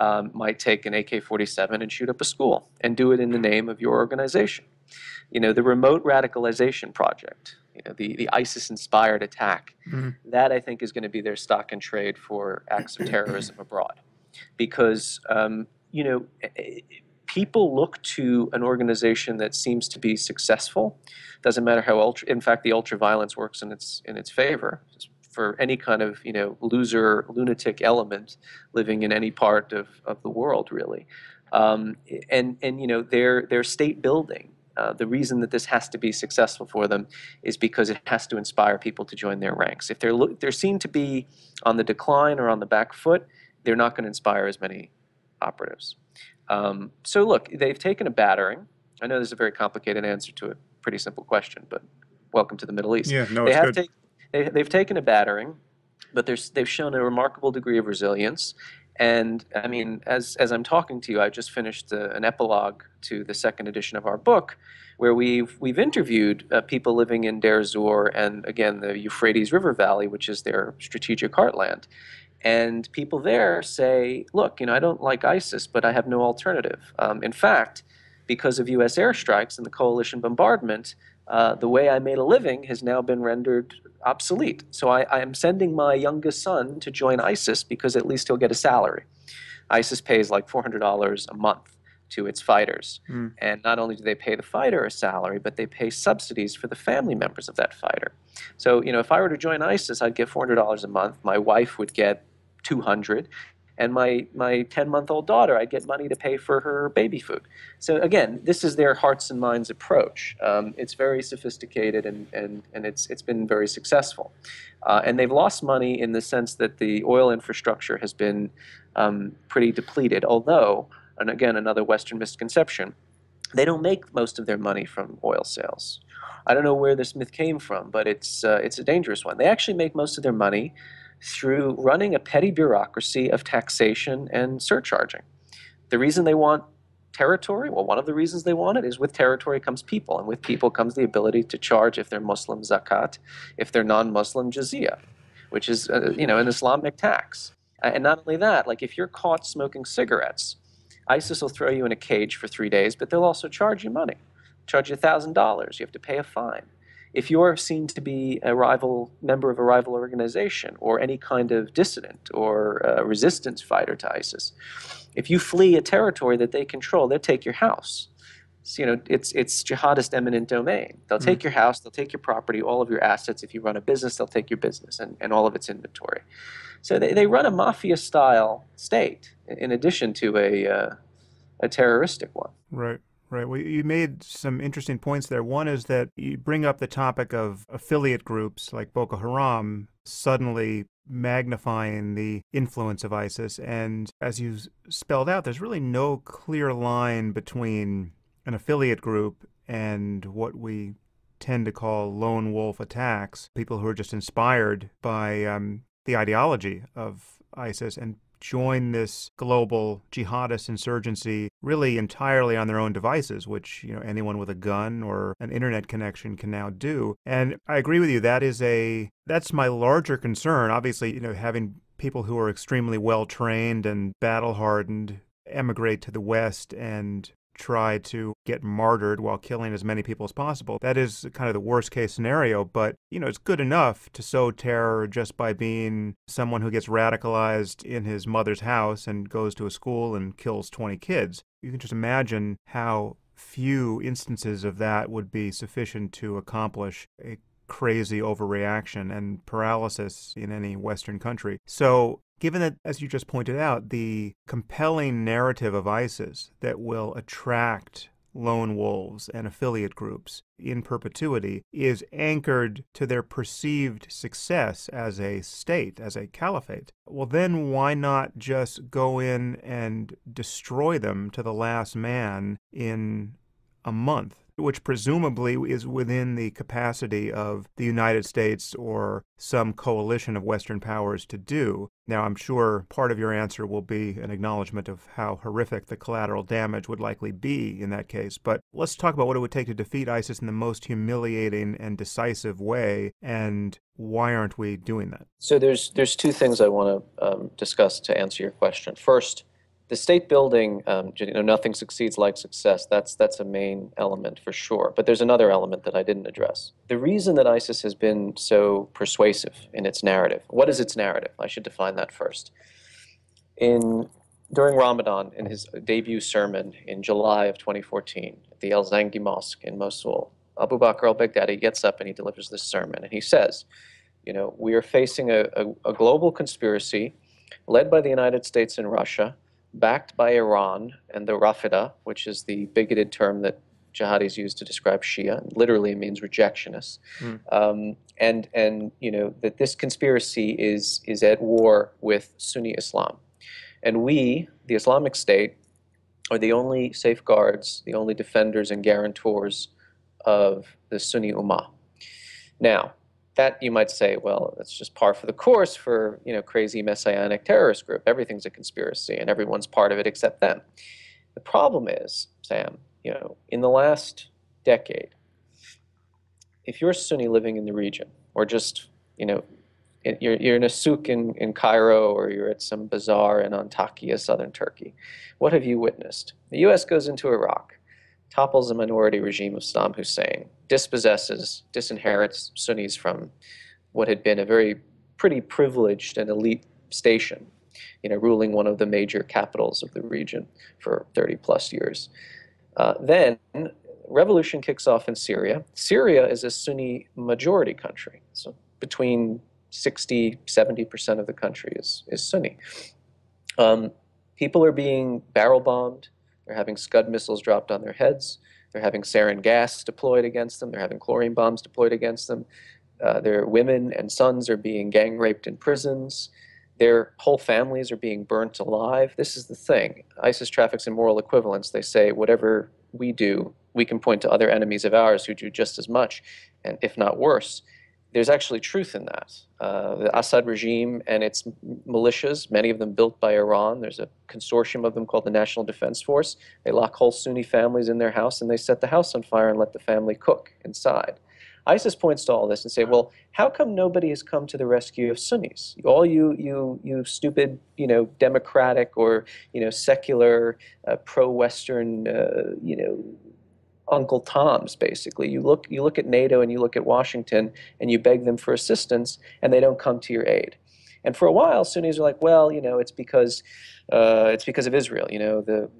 um, might take an AK-47 and shoot up a school and do it in the name of your organization. You know, the remote radicalization project, you know, the, the ISIS-inspired attack. Mm-hmm. That I think is going to be their stock and trade for acts of terrorism (clears throat) abroad, because um, you know people look to an organization that seems to be successful. Doesn't matter how ultra. In fact, the ultra violence works in its in its favor for any kind of you know loser lunatic element living in any part of, of the world really um, and and you know their their state building uh, the reason that this has to be successful for them is because it has to inspire people to join their ranks. If they're lo- they're seen to be on the decline or on the back foot, they're not going to inspire as many operatives. Um, so look, they've taken a battering. I know there's a very complicated answer to a pretty simple question, but welcome to the Middle East. Yeah, no, they it's good. They, they've taken a battering, but they've shown a remarkable degree of resilience. And I mean, as, as I'm talking to you, I just finished a, an epilogue to the second edition of our book, where we've, we've interviewed uh, people living in Deir Zur and, again, the Euphrates River Valley, which is their strategic heartland. And people there say, look, you know, I don't like ISIS, but I have no alternative. Um, in fact, because of U.S. airstrikes and the coalition bombardment, uh, the way I made a living has now been rendered obsolete. So I, I, am sending my youngest son to join ISIS because at least he'll get a salary. ISIS pays like $400 a month to its fighters. Mm. And not only do they pay the fighter a salary, but they pay subsidies for the family members of that fighter. So, you know, if I were to join ISIS, I'd get $400 a month. My wife would get 200 and my my 10 month old daughter i get money to pay for her baby food. So again this is their hearts and minds approach. Um, it's very sophisticated and, and, and it's, it's been very successful. Uh, and they've lost money in the sense that the oil infrastructure has been um, pretty depleted. Although and again another western misconception they don't make most of their money from oil sales. I don't know where this myth came from, but it's uh, it's a dangerous one. They actually make most of their money through running a petty bureaucracy of taxation and surcharging. The reason they want territory, well, one of the reasons they want it is with territory comes people, and with people comes the ability to charge if they're Muslim zakat, if they're non-Muslim jizya, which is uh, you know an Islamic tax. And not only that, like if you're caught smoking cigarettes, ISIS will throw you in a cage for three days, but they'll also charge you money, charge you thousand dollars. You have to pay a fine if you're seen to be a rival member of a rival organization or any kind of dissident or uh, resistance fighter to ISIS, if you flee a territory that they control, they'll take your house. So, you know, it's it's jihadist eminent domain. They'll mm. take your house, they'll take your property, all of your assets. If you run a business, they'll take your business and, and all of its inventory. So they, they run a mafia style state in addition to a uh, a terroristic one. Right. Right. Well, you made some interesting points there. One is that you bring up the topic of affiliate groups like Boko Haram suddenly magnifying the influence of ISIS. And as you spelled out, there's really no clear line between an affiliate group and what we tend to call lone wolf attacks, people who are just inspired by um, the ideology of ISIS and join this global jihadist insurgency really entirely on their own devices, which you know anyone with a gun or an internet connection can now do. And I agree with you. That is a that's my larger concern. Obviously, you know, having people who are extremely well trained and battle hardened emigrate to the West and try to get martyred while killing as many people as possible. That is kind of the worst case scenario, but you know, it's good enough to sow terror just by being someone who gets radicalized in his mother's house and goes to a school and kills 20 kids. You can just imagine how few instances of that would be sufficient to accomplish a crazy overreaction and paralysis in any Western country. So Given that, as you just pointed out, the compelling narrative of ISIS that will attract lone wolves and affiliate groups in perpetuity is anchored to their perceived success as a state, as a caliphate. Well, then why not just go in and destroy them to the last man in a month? which presumably is within the capacity of the United States or some coalition of Western powers to do. Now, I'm sure part of your answer will be an acknowledgement of how horrific the collateral damage would likely be in that case. But let's talk about what it would take to defeat ISIS in the most humiliating and decisive way, and why aren't we doing that? So there's there's two things I want to um, discuss to answer your question. First, the state building, um, you know, nothing succeeds like success. That's that's a main element for sure. But there's another element that I didn't address. The reason that ISIS has been so persuasive in its narrative. What is its narrative? I should define that first. In during Ramadan, in his debut sermon in July of 2014 at the El Zangi Mosque in Mosul, Abu Bakr al-Baghdadi gets up and he delivers this sermon, and he says, you know, we are facing a, a, a global conspiracy led by the United States and Russia backed by Iran and the Rafida, which is the bigoted term that jihadis use to describe Shia, literally means rejectionists, mm. um, and and you know that this conspiracy is is at war with Sunni Islam, and we, the Islamic State, are the only safeguards, the only defenders and guarantors of the Sunni Ummah. Now, that you might say, well, that's just par for the course for you know crazy messianic terrorist group. Everything's a conspiracy, and everyone's part of it except them. The problem is, Sam, you know, in the last decade, if you're Sunni living in the region, or just you know, you're, you're in a souk in, in Cairo, or you're at some bazaar in Antakya, southern Turkey, what have you witnessed? The U.S. goes into Iraq topples a minority regime of Saddam Hussein, dispossesses, disinherits Sunnis from what had been a very pretty privileged and elite station, you know, ruling one of the major capitals of the region for 30 plus years. Uh, then revolution kicks off in Syria. Syria is a Sunni majority country, so between 60, 70% of the country is, is Sunni. Um, people are being barrel bombed, they're having Scud missiles dropped on their heads. They're having sarin gas deployed against them. They're having chlorine bombs deployed against them. Uh, their women and sons are being gang raped in prisons. Their whole families are being burnt alive. This is the thing. ISIS traffics in moral equivalence. They say whatever we do, we can point to other enemies of ours who do just as much, and if not worse there's actually truth in that. Uh, the Assad regime and its militias, many of them built by Iran, there's a consortium of them called the National Defense Force. They lock whole Sunni families in their house and they set the house on fire and let the family cook inside. ISIS points to all this and say, well, how come nobody has come to the rescue of Sunnis? All you, you, you stupid, you know, democratic or, you know, secular, uh, pro-Western, uh, you know, Uncle Toms, basically. You look, you look at NATO and you look at Washington and you beg them for assistance, and they don't come to your aid. And for a while, Sunnis are like, well, you know, it's because uh, it's because of Israel. You know, the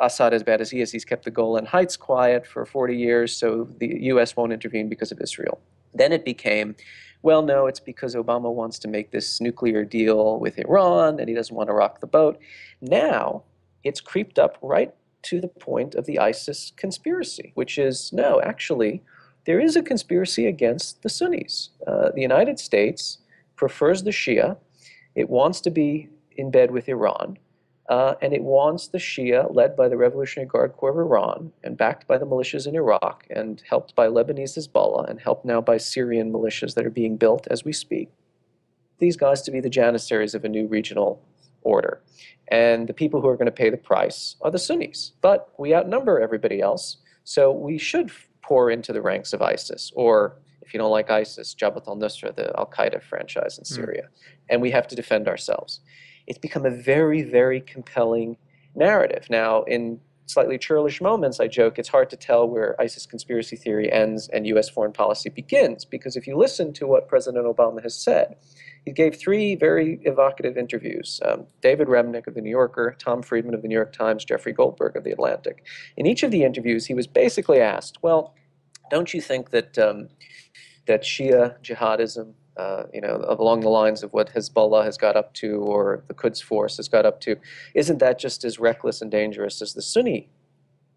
Assad, as bad as he is, he's kept the Golan Heights quiet for 40 years, so the U.S. won't intervene because of Israel. Then it became, well, no, it's because Obama wants to make this nuclear deal with Iran and he doesn't want to rock the boat. Now it's creeped up right to the point of the ISIS conspiracy, which is no, actually, there is a conspiracy against the Sunnis. Uh, the United States prefers the Shia. It wants to be in bed with Iran. Uh, and it wants the Shia, led by the Revolutionary Guard Corps of Iran and backed by the militias in Iraq and helped by Lebanese Hezbollah and helped now by Syrian militias that are being built as we speak, these guys to be the janissaries of a new regional order. And the people who are going to pay the price are the Sunnis. But we outnumber everybody else, so we should pour into the ranks of ISIS, or if you don't like ISIS, Jabhat al Nusra, the Al Qaeda franchise in hmm. Syria. Mm. And we have to defend ourselves. It's become a very, very compelling narrative. Now, in slightly churlish moments, I joke, it's hard to tell where ISIS conspiracy theory ends and US foreign policy begins, because if you listen to what President Obama has said, he gave three very evocative interviews um, David Remnick of The New Yorker, Tom Friedman of The New York Times, Jeffrey Goldberg of The Atlantic. In each of the interviews, he was basically asked, Well, don't you think that, um, that Shia jihadism, uh, you know, along the lines of what Hezbollah has got up to or the Quds Force has got up to, isn't that just as reckless and dangerous as the Sunni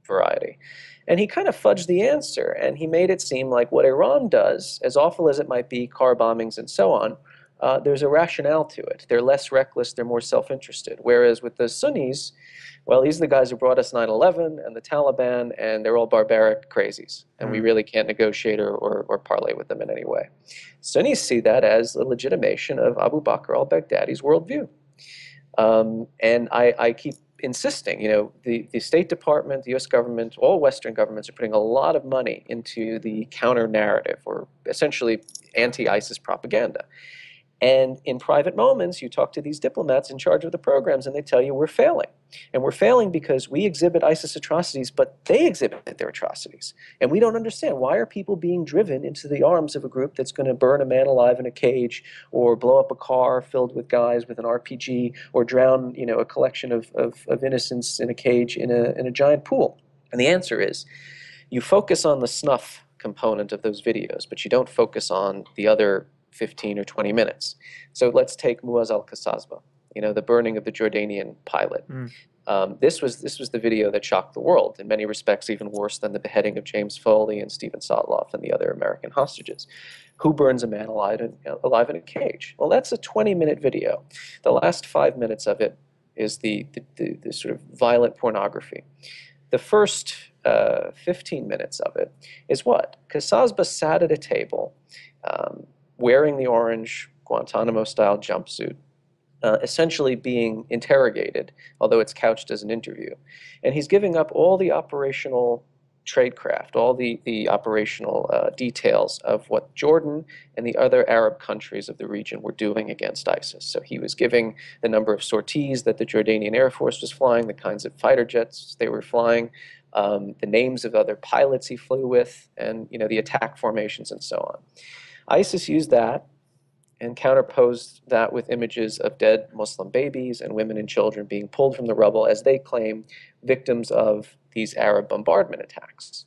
variety? And he kind of fudged the answer and he made it seem like what Iran does, as awful as it might be, car bombings and so on, uh, there's a rationale to it. They're less reckless, they're more self interested. Whereas with the Sunnis, well, these are the guys who brought us 9 11 and the Taliban, and they're all barbaric crazies, and mm. we really can't negotiate or, or, or, parlay with them in any way. Sunnis see that as a legitimation of Abu Bakr al Baghdadi's worldview. Um, and I, I keep insisting, you know, the, the State Department, the US government, all Western governments are putting a lot of money into the counter narrative or essentially anti ISIS propaganda. And in private moments, you talk to these diplomats in charge of the programs, and they tell you we're failing. And we're failing because we exhibit ISIS atrocities, but they exhibit their atrocities. And we don't understand why are people being driven into the arms of a group that's going to burn a man alive in a cage, or blow up a car filled with guys with an RPG, or drown you know a collection of, of, of innocents in a cage in a, in a giant pool. And the answer is, you focus on the snuff component of those videos, but you don't focus on the other 15 or 20 minutes. So let's take Muaz al-Qasasbah, you know, the burning of the Jordanian pilot. Mm. Um, this was this was the video that shocked the world in many respects, even worse than the beheading of James Foley and Steven Sotloff and the other American hostages. Who burns a man alive in, alive in a cage? Well, that's a 20-minute video. The last five minutes of it is the, the, the, the sort of violent pornography. The first uh, 15 minutes of it is what? Qasasbah sat at a table um, wearing the orange Guantanamo style jumpsuit, uh, essentially being interrogated, although it's couched as an interview. And he's giving up all the operational tradecraft, all the, the operational uh, details of what Jordan and the other Arab countries of the region were doing against ISIS. So he was giving the number of sorties that the Jordanian Air Force was flying, the kinds of fighter jets they were flying, um, the names of other pilots he flew with, and you know the attack formations and so on. ISIS used that and counterposed that with images of dead Muslim babies and women and children being pulled from the rubble, as they claim, victims of these Arab bombardment attacks.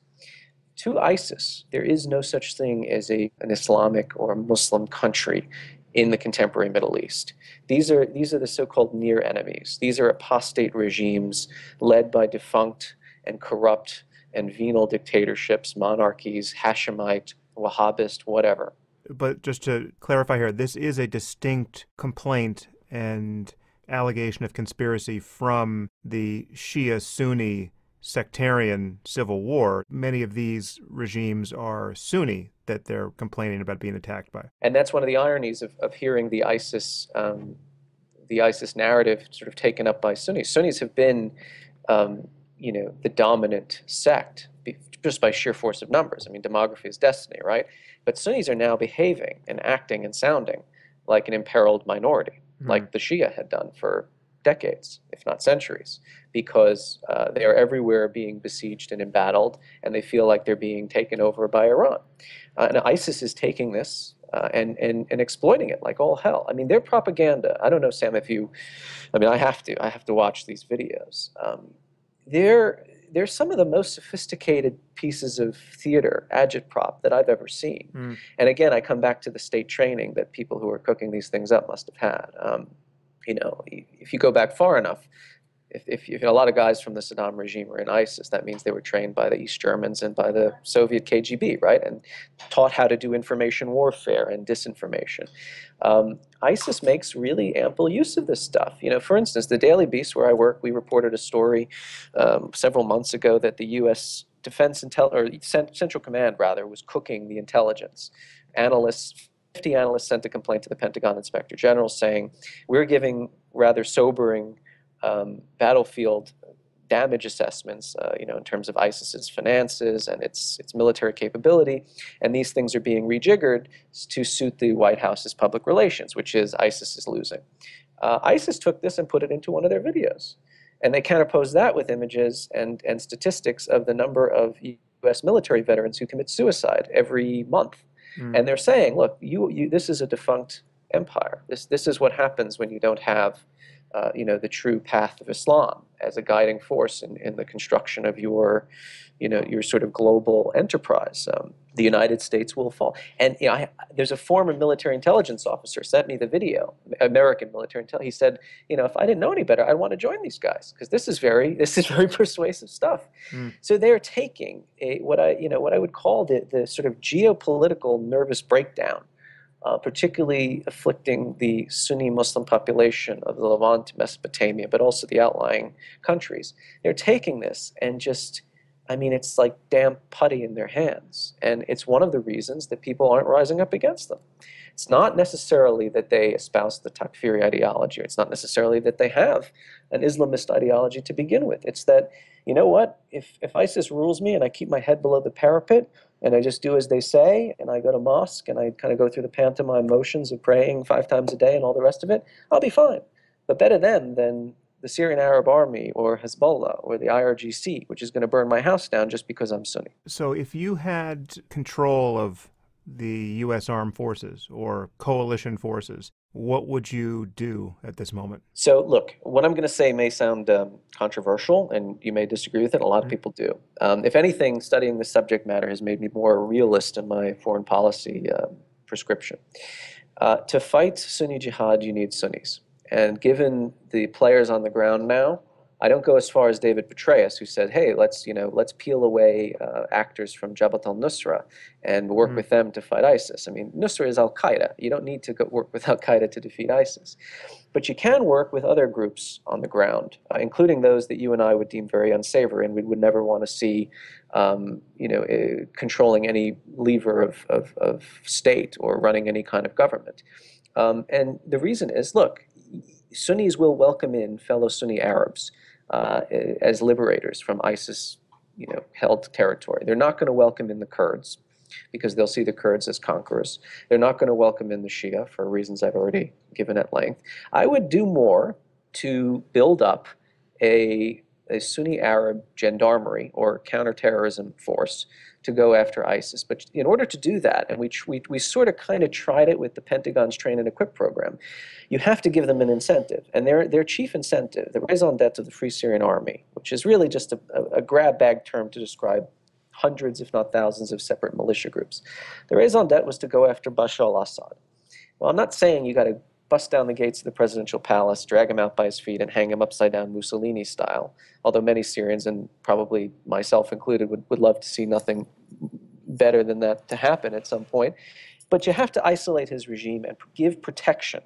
To ISIS, there is no such thing as a, an Islamic or Muslim country in the contemporary Middle East. These are, these are the so called near enemies. These are apostate regimes led by defunct and corrupt and venal dictatorships, monarchies, Hashemite, Wahhabist, whatever. But just to clarify here, this is a distinct complaint and allegation of conspiracy from the Shia Sunni sectarian civil war. Many of these regimes are Sunni that they're complaining about being attacked by. And that's one of the ironies of, of hearing the ISIS um, the ISIS narrative sort of taken up by Sunnis. Sunnis have been um, you know, the dominant sect just by sheer force of numbers. I mean, demography is destiny, right? But Sunnis are now behaving and acting and sounding like an imperiled minority, mm-hmm. like the Shia had done for decades, if not centuries, because uh, they are everywhere being besieged and embattled, and they feel like they're being taken over by Iran. Uh, and ISIS is taking this uh, and, and, and exploiting it like all hell. I mean, their propaganda, I don't know, Sam, if you, I mean, I have to, I have to watch these videos. Um, they're they're some of the most sophisticated pieces of theater agitprop that I've ever seen. Mm. And again, I come back to the state training that people who are cooking these things up must have had. Um, you know, if you go back far enough, if, if, a lot of guys from the Saddam regime were in ISIS, that means they were trained by the East Germans and by the Soviet KGB, right? And taught how to do information warfare and disinformation. Um, ISIS makes really ample use of this stuff. You know, for instance, the Daily Beast, where I work, we reported a story um, several months ago that the U.S. Defense Intel or Central Command rather was cooking the intelligence. Analysts 50 analysts sent a complaint to the Pentagon Inspector General saying, We're giving rather sobering um, battlefield damage assessments, uh, you know, in terms of ISIS's finances and its its military capability, and these things are being rejiggered to suit the White House's public relations, which is ISIS is losing. Uh, ISIS took this and put it into one of their videos, and they counterposed that with images and and statistics of the number of U.S. military veterans who commit suicide every month, mm. and they're saying, look, you, you this is a defunct empire. This this is what happens when you don't have uh, you know, the true path of Islam as a guiding force in, in the construction of your, you know, your sort of global enterprise. Um, the United States will fall. And you know, I, there's a former military intelligence officer sent me the video, American military intelligence. He said, you know, if I didn't know any better, I'd want to join these guys because this is very (laughs) this is very persuasive stuff. Mm. So they're taking a what I you know what I would call the the sort of geopolitical nervous breakdown uh, particularly afflicting the Sunni Muslim population of the Levant, Mesopotamia, but also the outlying countries. They're taking this and just, I mean, it's like damn putty in their hands. And it's one of the reasons that people aren't rising up against them. It's not necessarily that they espouse the Takfiri ideology, or it's not necessarily that they have an Islamist ideology to begin with. It's that, you know what, if, if ISIS rules me and I keep my head below the parapet, and I just do as they say, and I go to mosque and I kind of go through the pantomime motions of praying five times a day and all the rest of it, I'll be fine. But better then than the Syrian Arab Army or Hezbollah or the IRGC, which is going to burn my house down just because I'm Sunni. So if you had control of the U.S. armed forces or coalition forces, what would you do at this moment? So, look, what I'm going to say may sound um, controversial, and you may disagree with it. A lot of mm-hmm. people do. Um, if anything, studying the subject matter has made me more realist in my foreign policy uh, prescription. Uh, to fight Sunni jihad, you need Sunnis. And given the players on the ground now, I don't go as far as David Petraeus, who said, "Hey, let's you know let's peel away uh, actors from Jabhat al-Nusra and work mm with them to fight ISIS." I mean, Nusra is Al Qaeda. You don't need to go work with (laughs) Al Qaeda to defeat ISIS, but you can work with other groups on the ground, uh, including those that you and I would deem very unsavory, and we would never want to see, um, you know, uh, controlling any lever of, of, of, state or running any kind of government. Um, and the reason is, look, Sunnis will welcome in fellow Sunni Arabs uh, as liberators from ISIS, you know, held territory. They're not going to welcome in the Kurds because they'll see the Kurds as conquerors. They're not going to welcome in the Shia for reasons I've already given at length. I would do more to build up a, a Sunni Arab gendarmerie or counterterrorism force to go after ISIS. But in order to do that, and we, we, we sort of kind of tried it with the Pentagon's Train and Equip program, you have to give them an incentive. And their, their chief incentive, the raison d'etre of the Free Syrian Army, which is really just a, a, grab bag term to describe hundreds, if not thousands, of separate militia groups. The raison d'etre was to go after Bashar al Assad. Well, I'm not saying you got to bust down the gates of the presidential palace, drag him out by his feet, and hang him upside down Mussolini style. Although many Syrians, and probably myself included, would, would love to see nothing better than that to happen at some point. But you have to isolate his regime and give protection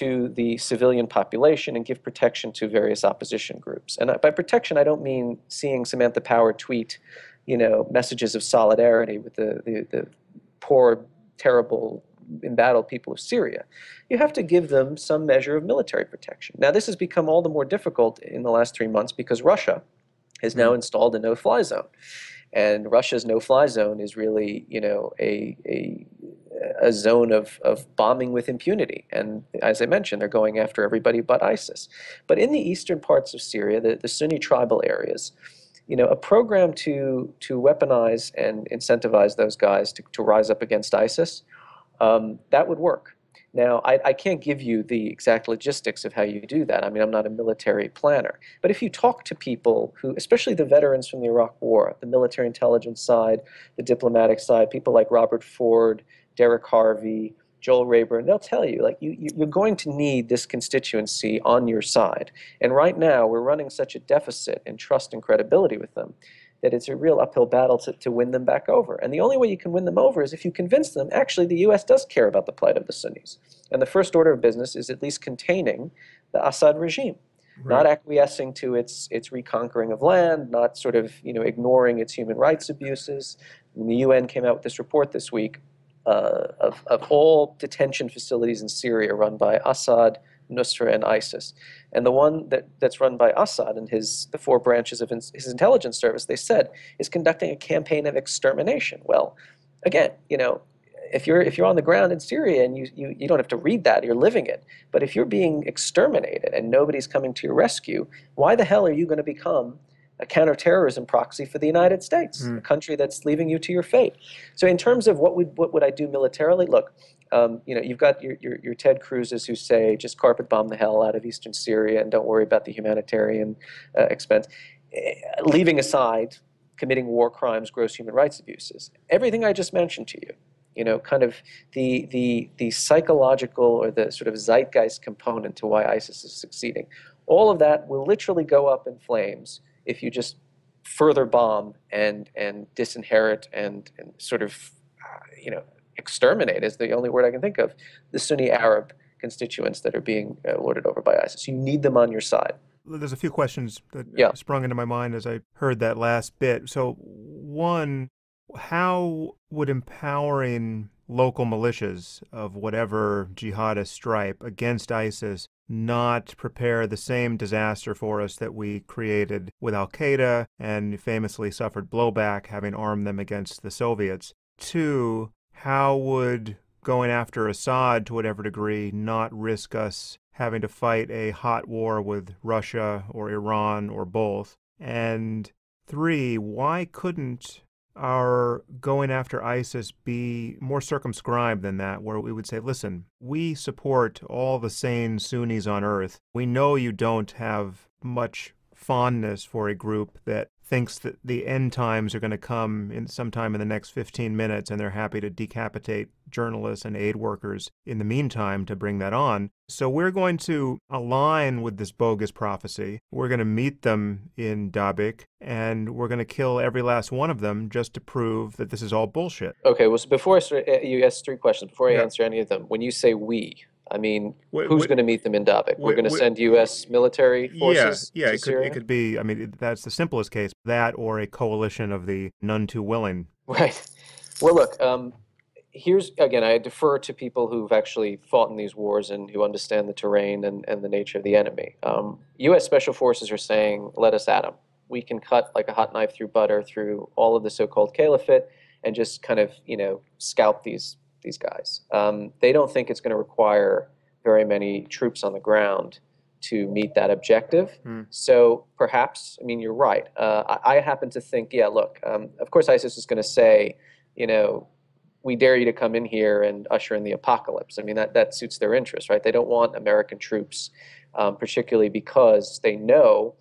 to the civilian population and give protection to various opposition groups. And by protection, I don't mean seeing Samantha Power tweet, you know, messages of solidarity with the, the, the poor, terrible embattled people of Syria, you have to give them some measure of military protection. Now, this has become all the more difficult in the last three months because Russia has now mm-hmm. installed a no-fly zone. And Russia's no-fly zone is really, you know, a, a, a zone of, of bombing with impunity. And as I mentioned, they're going after everybody but ISIS. But in the eastern parts of Syria, the, the Sunni tribal areas, you know, a program to, to weaponize and incentivize those guys to, to rise up against ISIS um, that would work. Now, I, I, can't give you the exact logistics of how you do that. I mean, I'm not a military planner. But if you talk to people who, especially the veterans from the Iraq War, the military intelligence side, the diplomatic side, people like Robert Ford, Derek Harvey, Joel Rayburn, they'll tell you, like, you, you're going to need this constituency on your side. And right now, we're running such a deficit in trust and credibility with them that it's a real uphill battle to, to win them back over. And the only way you can win them over is if you convince them, actually, the U.S. does care about the plight of the Sunnis. And the first order of business is at least containing the Assad regime. Right. Not acquiescing to its its reconquering of land, not sort of you know ignoring its human rights abuses. And the UN came out with this report this week uh, of, of all detention facilities in Syria run by Assad, Nusra, and ISIS. And the one that, that's run by Assad and his the four branches of his intelligence service, they said, is conducting a campaign of extermination. Well, again, you know, if you're if you're on the ground in Syria and you, you, you don't have to read that, you're living it. But if you're being exterminated and nobody's coming to your rescue, why the hell are you going to become a counterterrorism proxy for the United States, mm. a country that's leaving you to your fate? So in terms of what would what would I do militarily? Look, um, you know, you've got your, your, your, Ted Cruzes who say just carpet bomb the hell out of eastern Syria and don't worry about the humanitarian uh, expense, uh, leaving aside committing war crimes, gross human rights abuses. Everything I just mentioned to you, you know, kind of the, the, the psychological or the sort of zeitgeist component to why ISIS is succeeding, all of that will literally go up in flames if you just further bomb and, and disinherit and, and sort of, uh, you know, exterminate is the only word I can think of the Sunni Arab constituents that are being uh, lorded over by ISIS. You need them on your side. There's a few questions that yeah. sprung into my mind as I heard that last bit. So, one, how would empowering local militias of whatever jihadist stripe against ISIS not prepare the same disaster for us that we created with Al Qaeda and famously suffered blowback having armed them against the Soviets? Two, how would going after Assad to whatever degree not risk us having to fight a hot war with Russia or Iran or both? And three, why couldn't our going after ISIS be more circumscribed than that, where we would say, listen, we support all the sane Sunnis on earth. We know you don't have much fondness for a group that thinks that the end times are going to come in sometime in the next 15 minutes and they're happy to decapitate journalists and aid workers in the meantime to bring that on. So we're going to align with this bogus prophecy. We're going to meet them in Dabiq and we're going to kill every last one of them just to prove that this is all bullshit. Okay, well, so before I start, eh, you asked three questions. Before I yeah. answer any of them, when you say we, I mean, wait, who's going to meet them in Dabiq? We're going to send U.S. military forces. Yeah, yeah. it could, it could be. I mean, that's the simplest case. That or a coalition of the none too willing. Right. Well, look. Um, here's again. I defer to people who've actually fought in these wars and who understand the terrain and, and the nature of the enemy. Um, U.S. Special Forces are saying, "Let us at them. We can cut like a hot knife through butter through all of the so-called caliphate." And just kind of, you know, scalp these these guys. Um, they don't think it's going to require very many troops on the ground to meet that objective. Mm. So perhaps, I mean, you're right. Uh, I, I, happen to think, yeah, look, um, of course, ISIS is going to say, you know, we dare you to come in here and usher in the apocalypse. I mean, that, that suits their interest, right? They don't want American troops, um, particularly because they know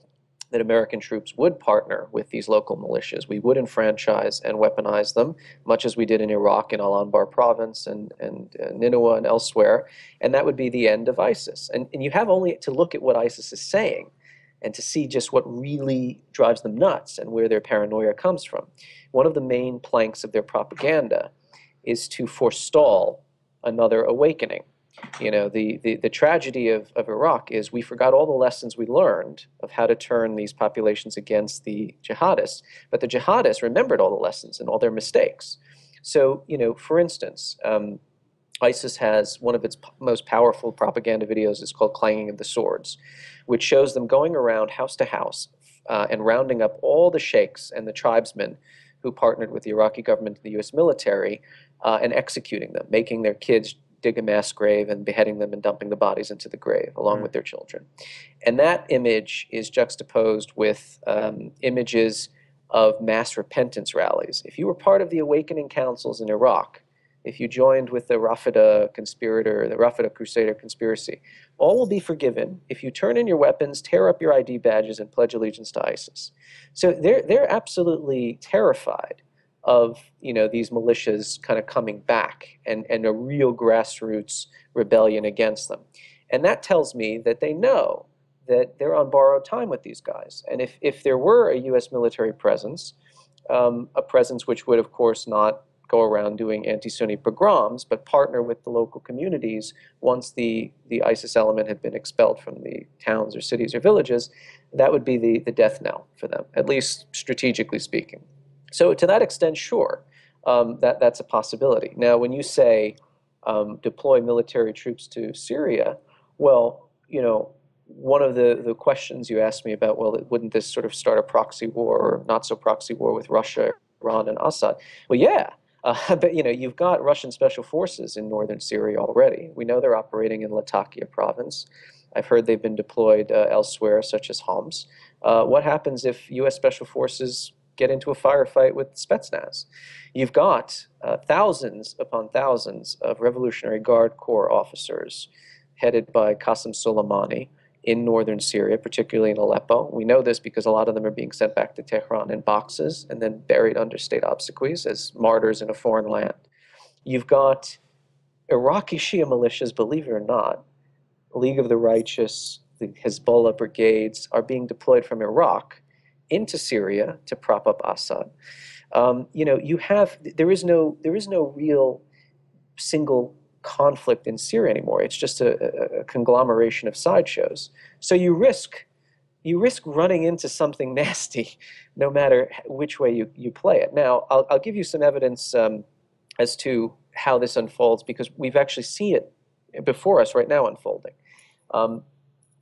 that American troops would partner with these local militias. We would enfranchise and weaponize them, much as we did in Iraq in Al Anbar province and, and uh, Nineveh and elsewhere. And that would be the end of ISIS. And, and you have only to look at what ISIS is saying and to see just what really drives them nuts and where their paranoia comes from. One of the main planks of their propaganda is to forestall another awakening you know, the, the, the tragedy of, of Iraq is we forgot all the lessons we learned of how to turn these populations against the jihadists, but the jihadists remembered all the lessons and all their mistakes. So, you know, for instance, um, ISIS has one of its most powerful propaganda videos is called Clanging of the Swords, which shows them going around house to house uh, and rounding up all the sheikhs and the tribesmen who partnered with the Iraqi government and the U.S. military uh, and executing them, making their kids dig a mass grave and beheading them and dumping the bodies into the grave along mm. with their children. And that image is juxtaposed with um, images of mass repentance rallies. If you were part of the awakening councils in Iraq, if you joined with the Rafida conspirator, the Rafida Crusader conspiracy, all will be forgiven if you turn in your weapons, tear up your ID badges, and pledge allegiance to ISIS. So they're, they're absolutely terrified of you know these militias kind of coming back and, and a real grassroots rebellion against them. And that tells me that they know that they're on borrowed time with these guys. And if, if there were a U.S. military presence, um, a presence which would, of course, not go around doing anti-Sunni pogroms, but partner with the local communities once the, the ISIS element had been expelled from the towns or cities or villages, that would be the, the death knell for them, at least strategically speaking. So to that extent, sure, um, that, that's a possibility. Now, when you say um, deploy military troops to Syria, well, you know, one of the, the questions you asked me about, well, wouldn't this sort of start a proxy war or not so proxy war with Russia, Iran, and Assad? Well, yeah. Uh, (laughs) but you know, you've got Russian special forces in northern Syria already. We know they're operating in Latakia province. I've heard they've been deployed uh, elsewhere, such as Homs. Uh, what happens if U.S. special forces get into a firefight with Spetsnaz. You've got uh, thousands upon thousands of Revolutionary Guard Corps officers headed by Qasem Soleimani in northern Syria, particularly in Aleppo. We know this because a lot of them are being sent back to Tehran in boxes and then buried under state obsequies as martyrs in a foreign land. You've got Iraqi Shia militias, believe it or not, League of the Righteous, the Hezbollah brigades are being deployed from Iraq into Syria to prop up Assad. Um, you know, you have there is no there is no real single conflict in Syria anymore. It's just a, a conglomeration of sideshows. So you risk you risk running into something (laughs) nasty, no matter which way you, you play it. Now, I'll, I'll give you some evidence um, as to how this unfolds because we've actually seen it before us right now unfolding. Um,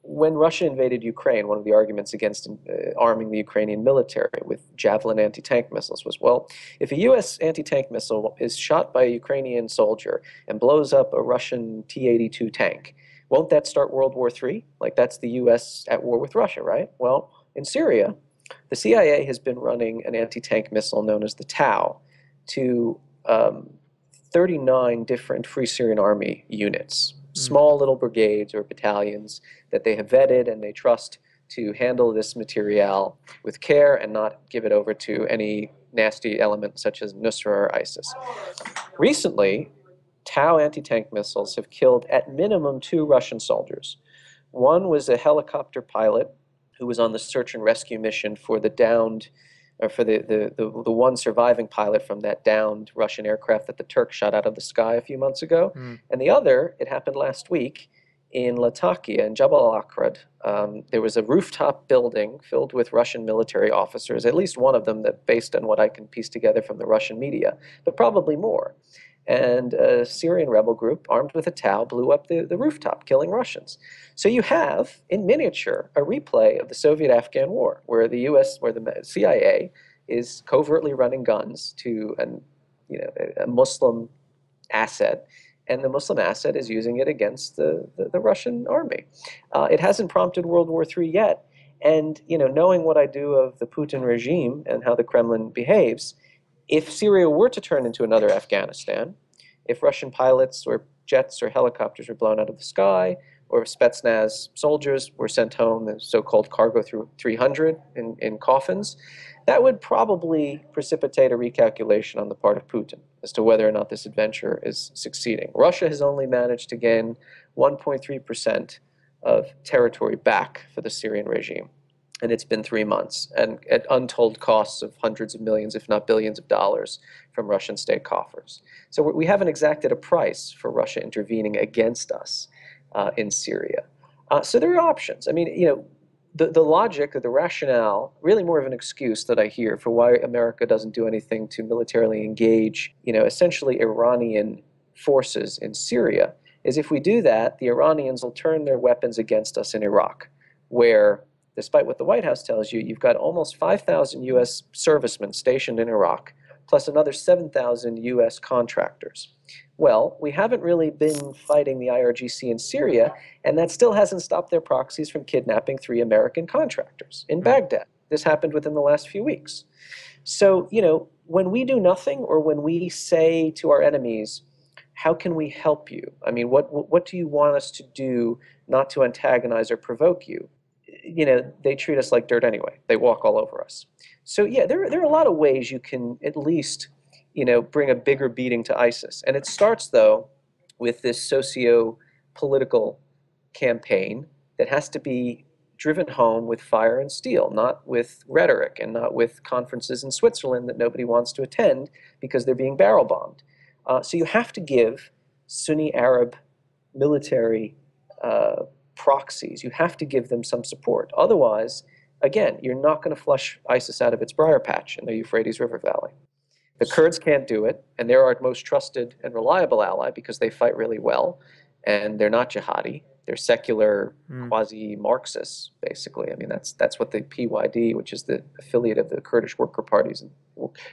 when Russia invaded Ukraine, one of the arguments against uh, arming the Ukrainian military with Javelin anti tank missiles was well, if a U.S. anti tank missile is shot by a Ukrainian soldier and blows up a Russian T 82 tank, won't that start World War III? Like, that's the U.S. at war with Russia, right? Well, in Syria, the CIA has been running an anti tank missile known as the TOW to um, 39 different Free Syrian Army units. Mm. small little brigades or battalions that they have vetted and they trust to handle this material with care and not give it over to any nasty element such as Nusra or ISIS. Recently, TOW anti tank missiles have killed at minimum two Russian soldiers. One was a helicopter pilot who was on the search and rescue mission for the downed, or for the, the, the, the one surviving pilot from that downed Russian aircraft that the Turks shot out of the sky a few months ago. Mm. And the other, it happened last week in Latakia, in Jabal al Akrad. Um, there was a rooftop building filled with Russian military officers, at least one of them that, based on what I can piece together from the Russian media, but probably more and a Syrian rebel group armed with a TOW blew up the, the rooftop, killing Russians. So you have, in miniature, a replay of the Soviet Afghan War, where the US, where the CIA is covertly running guns to an, you know, a Muslim asset, and the Muslim asset is using it against the, the, the Russian army. Uh, it hasn't prompted World War III yet. And you know, knowing what I do of the Putin regime and how the Kremlin behaves, if Syria were to turn into another Afghanistan, if Russian pilots or jets or helicopters were blown out of the sky, or Spetsnaz soldiers were sent home, the so-called cargo through 300 in, in coffins, that would probably precipitate a recalculation on the part of Putin as to whether or not this adventure is succeeding. Russia has only managed to gain 1.3% of territory back for the Syrian regime and it's been three months, and at untold costs of hundreds of millions, if not billions of dollars from Russian state coffers. So we haven't exacted a price for Russia intervening against us uh, in Syria. Uh, so there are options. I mean, you know, the, the logic or the rationale, really more of an excuse that I hear for why America doesn't do anything to militarily engage, you know, essentially Iranian forces in Syria, is if we do that, the Iranians will turn their weapons against us in Iraq, where despite what the White House tells you, you've got almost 5,000 U.S. servicemen stationed in Iraq, plus another 7,000 U.S. contractors. Well, we haven't really been fighting the IRGC in Syria, and that still hasn't stopped their proxies from kidnapping three American contractors in hmm. Baghdad. This happened within the last few weeks. So, you know, when we do nothing or when we say to our enemies, how can we help you? I mean, what, what do you want us to do not to antagonize or provoke you? You know, they treat us like dirt anyway. They walk all over us. So yeah, there, there are a lot of ways you can at least, you know, bring a bigger beating to ISIS. And it starts though with this socio-political campaign that has to be driven home with fire and steel, not with rhetoric and not with conferences in Switzerland that nobody wants to attend because they're being barrel bombed. Uh, so you have to give Sunni Arab military uh, proxies. You have to give them some support. Otherwise, again, you're not going to flush ISIS out of its briar patch in the Euphrates River Valley. The Kurds can't do it, and they're our most trusted and reliable ally because they fight really well, and they're not jihadi. They're secular, mm. quasi-Marxists, basically. I mean, that's that's what the PYD, which is the affiliate of the Kurdish Worker Parties,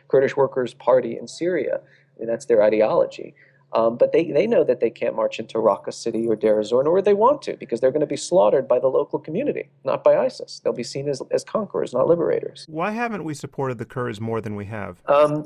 Kurdish Workers Party in Syria, I mean, that's their ideology. Um, but they, they know that they can't march into Raqqa City or Deir ez-Zor, nor would they want to, because they're going to be slaughtered by the local community, not by ISIS. They'll be seen as, as conquerors, not liberators. Why haven't we supported the Kurds more than we have? Um,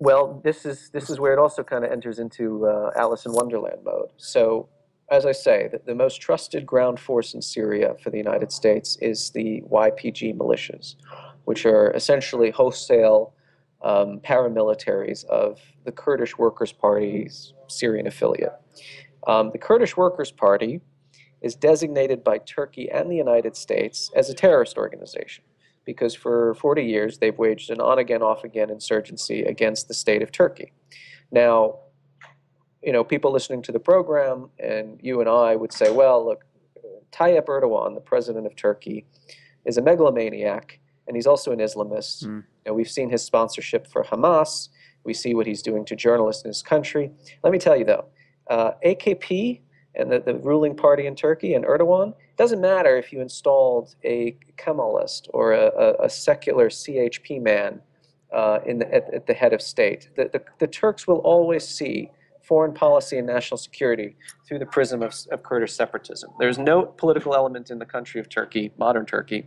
well, this is, this is where it also kind of enters into uh, Alice in Wonderland mode. So, as I say, the, the most trusted ground force in Syria for the United States is the YPG militias, which are essentially wholesale um, paramilitaries of the Kurdish Workers' Party's Syrian affiliate. Um, the Kurdish Workers' Party is designated by Turkey and the United States as a terrorist organization because for 40 years they've waged an on again, off again insurgency against the state of Turkey. Now, you know, people listening to the program and you and I would say, well, look, Tayyip Erdogan, the president of Turkey, is a megalomaniac and he's also an Islamist. Mm. You know, we've seen his sponsorship for Hamas. We see what he's doing to journalists in his country. Let me tell you, though, uh, AKP and the, the ruling party in Turkey and Erdogan, doesn't matter if you installed a Kemalist or a, a, a secular CHP man uh, in the, at, at, the head of state. The, the, the, Turks will always see foreign policy and national security through the prism of, of Kurdish separatism. There's no political element in the country of Turkey, modern Turkey,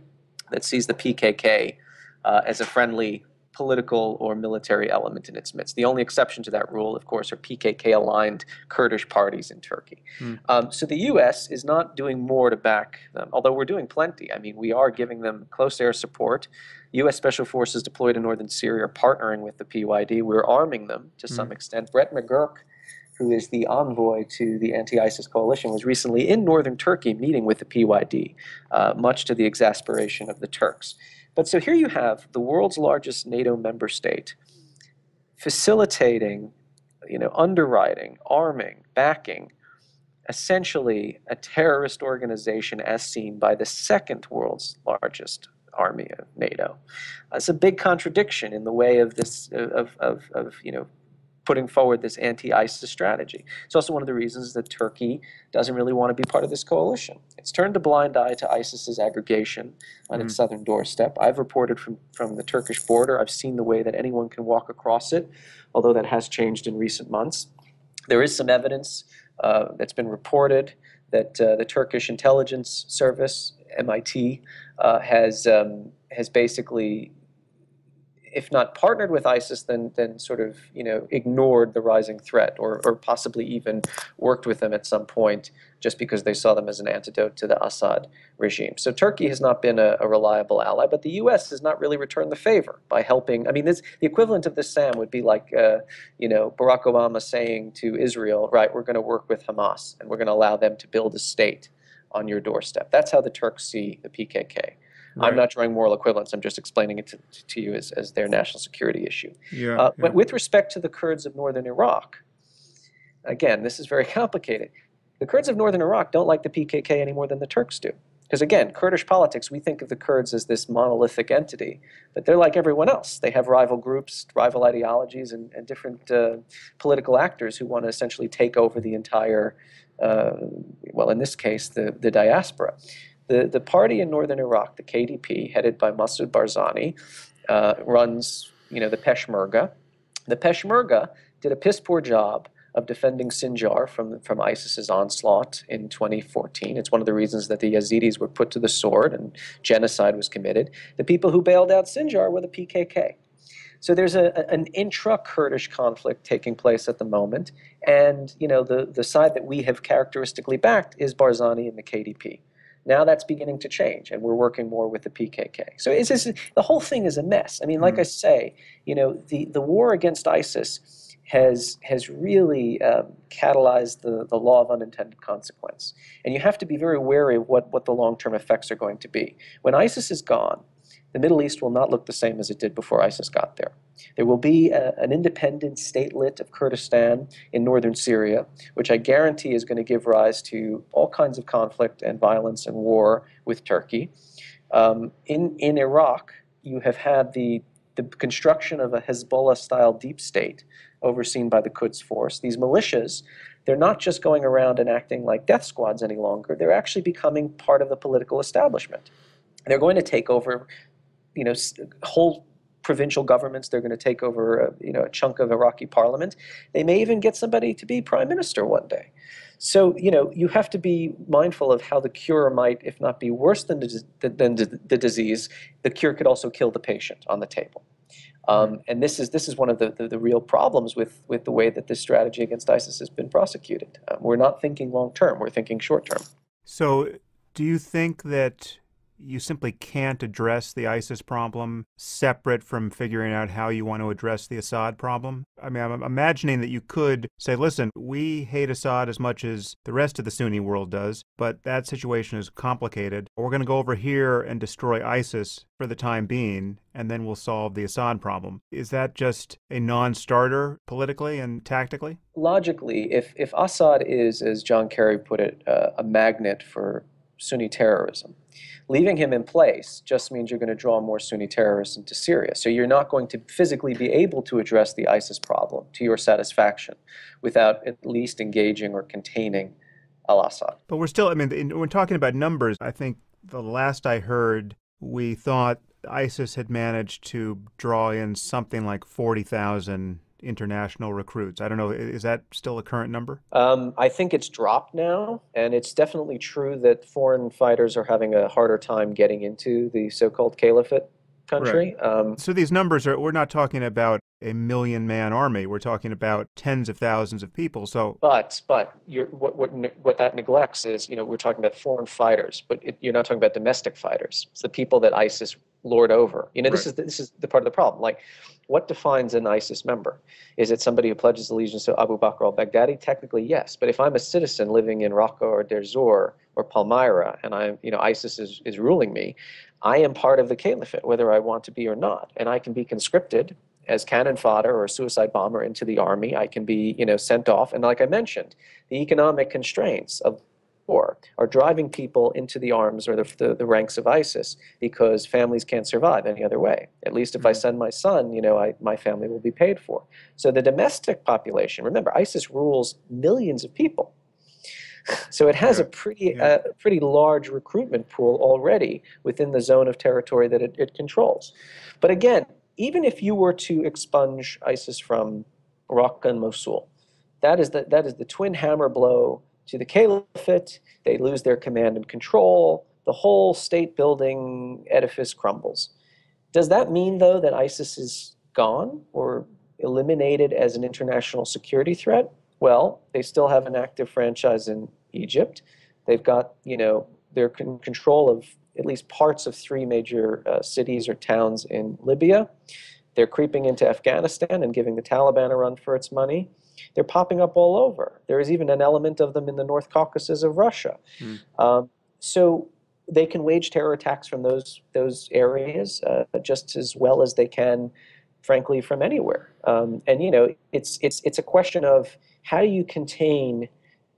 that sees the PKK uh, as a friendly political or military element in its midst. The only exception to that rule, of course, are PKK aligned Kurdish parties in Turkey. Mm. Um, so the U.S. is not doing more to back them, although we're doing plenty. I mean, we are giving them close air support. U.S. Special Forces deployed in northern Syria are partnering with the PYD. We're arming them to mm. some extent. Brett McGurk, who is the envoy to the anti ISIS coalition, was recently in northern Turkey meeting with the PYD, uh, much to the exasperation of the Turks. But so here you have the world's largest NATO member state facilitating, you know, underwriting, arming, backing essentially a terrorist organization as seen by the second world's largest army of NATO. It's a big contradiction in the way of this of, of, of you know putting forward this anti-ISIS strategy. It's also one of the reasons that Turkey doesn't really want to be part of this coalition. It's turned a blind eye to ISIS's aggregation on mm. its southern doorstep. I've reported from, from the Turkish border. I've seen the way that anyone can walk across it, although that has changed in recent months. There is some evidence uh, that's been reported that uh, the Turkish intelligence service, MIT, uh, has um, has basically if not partnered with ISIS, then then sort of you know ignored the rising threat, or or possibly even worked with them at some point just because they saw them as an antidote to the Assad regime. So Turkey has not been a, a reliable ally, but the U.S. has not really returned the favor by helping. I mean, this, the equivalent of this, Sam, would be like uh, you know Barack Obama saying to Israel, right, we're going to work with Hamas and we're going to allow them to build a state on your doorstep. That's how the Turks see the PKK. Right. I'm not drawing moral equivalence. I'm just explaining it to, to you as, as their national security issue. Yeah, uh, yeah. But with respect to the Kurds of northern Iraq, again, this is very (laughs) complicated. The Kurds of northern Iraq don't like the PKK any more than the Turks do. Because again, Kurdish politics, we think of the Kurds as this monolithic entity, but they're like everyone else. They have rival groups, rival ideologies, and, and different uh, political actors who want to essentially take over the entire, uh, well, in this case, the, the diaspora. The, the party in northern Iraq, the KDP, headed by Masoud Barzani, uh, runs you know, the Peshmerga. The Peshmerga did a piss poor job of defending Sinjar from, from ISIS's onslaught in 2014. It's one of the reasons that the Yazidis were put to the sword and genocide was committed. The people who bailed out Sinjar were the PKK. So there's a, an intra-Kurdish conflict taking place at the moment, and you know the, the side that we have characteristically backed is Barzani and the KDP. Now that's beginning to change, and we're working more with the PKK. So it's, it's, the whole thing is a mess. I mean, like mm. I say, you know, the, the war against ISIS has has really um, catalyzed the, the law of unintended consequence. And you have to be very wary of what, what the long-term effects are going to be. When ISIS is gone, the Middle East will not look the same as it did before ISIS got there. There will be a, an independent statelet of Kurdistan in northern Syria, which I guarantee is going to give rise to all kinds of conflict and violence and war with Turkey. Um, in, in Iraq, you have had the, the construction of a Hezbollah style deep state overseen by the Quds Force. These militias, they're not just going around and acting like death squads any longer, they're actually becoming part of the political establishment. They're going to take over you know, whole provincial governments. They're going to take over, a, you know, a chunk of Iraqi parliament. They may even get somebody to be prime minister one day. So, you know, you have to be mindful of how the cure might, if not be worse than the, than the disease, the cure could also kill the patient on the table. Um, and this is this is one of the, the, the, real problems with, with the way that this strategy against ISIS has been prosecuted. Um, we're not thinking long term; we're thinking short term. So, do you think that you simply can't address the ISIS problem separate from figuring out how you want to address the Assad problem. I mean, I'm imagining that you could say, listen, we hate Assad as much as the rest of the Sunni world does, but that situation is complicated. We're going to go over here and destroy ISIS for the time being, and then we'll solve the Assad problem. Is that just a non starter politically and tactically? Logically, if, if Assad is, as John Kerry put it, uh, a magnet for Sunni terrorism. Leaving him in place just means you're going to draw more Sunni terrorists into Syria. So you're not going to physically be able to address the ISIS problem to your satisfaction without at least engaging or containing al Assad. But we're still, I mean, in, when talking about numbers, I think the last I heard, we thought ISIS had managed to draw in something like 40,000 international recruits. I don't know, is that still a current number? Um, I think it's dropped now, and it's definitely true that foreign fighters are having a harder time getting into the so called caliphate country. Right. Um, so these numbers are, we're not talking about a million man army. We're talking about tens of thousands of people. So, but but what what what that neglects is you know we're talking about foreign fighters, but it, you're not talking about domestic fighters. It's the people that ISIS lord over. You know, this is the, this is the part of the problem. Like, what defines an ISIS member? Is it somebody who pledges allegiance to Abu Bakr al-Baghdadi? Technically, yes. But if I'm a citizen living in Raqqa or Deir or Palmyra, and I'm you know ISIS is is ruling me, I am part of the caliphate, whether I want to be or not, and I can be conscripted as cannon fodder or a suicide bomber into the army. I can be, you know, sent off. And like I mentioned, the economic constraints of war are driving people into the arms or the, the, the, ranks of ISIS because families can't survive any other way. At least if I mm-hmm. send my son, you know, I, my family will be paid for. So the domestic population, remember, ISIS rules millions of people. (laughs) So it has a pretty yeah. uh, pretty large recruitment pool already within the zone of territory that it, it controls. But again, even if you were to expunge ISIS from Raqqa and Mosul, that is the, that is the twin hammer blow to the caliphate. They lose their command and control. The whole state building edifice crumbles. Does that mean, though, that ISIS is gone or eliminated as an international security threat? Well, they still have an active franchise in Egypt. They've got, you know, they're in control of at least parts of three major uh, cities or towns in Libya. They're creeping into Afghanistan and giving the Taliban a run for its money. They're popping up all over. There is even an element of them in the North Caucasus of Russia. Mm. Um, so they can wage terror attacks from those those areas uh, just as well as they can, frankly, from anywhere. Um, and you know, it's it's it's a question of how do you contain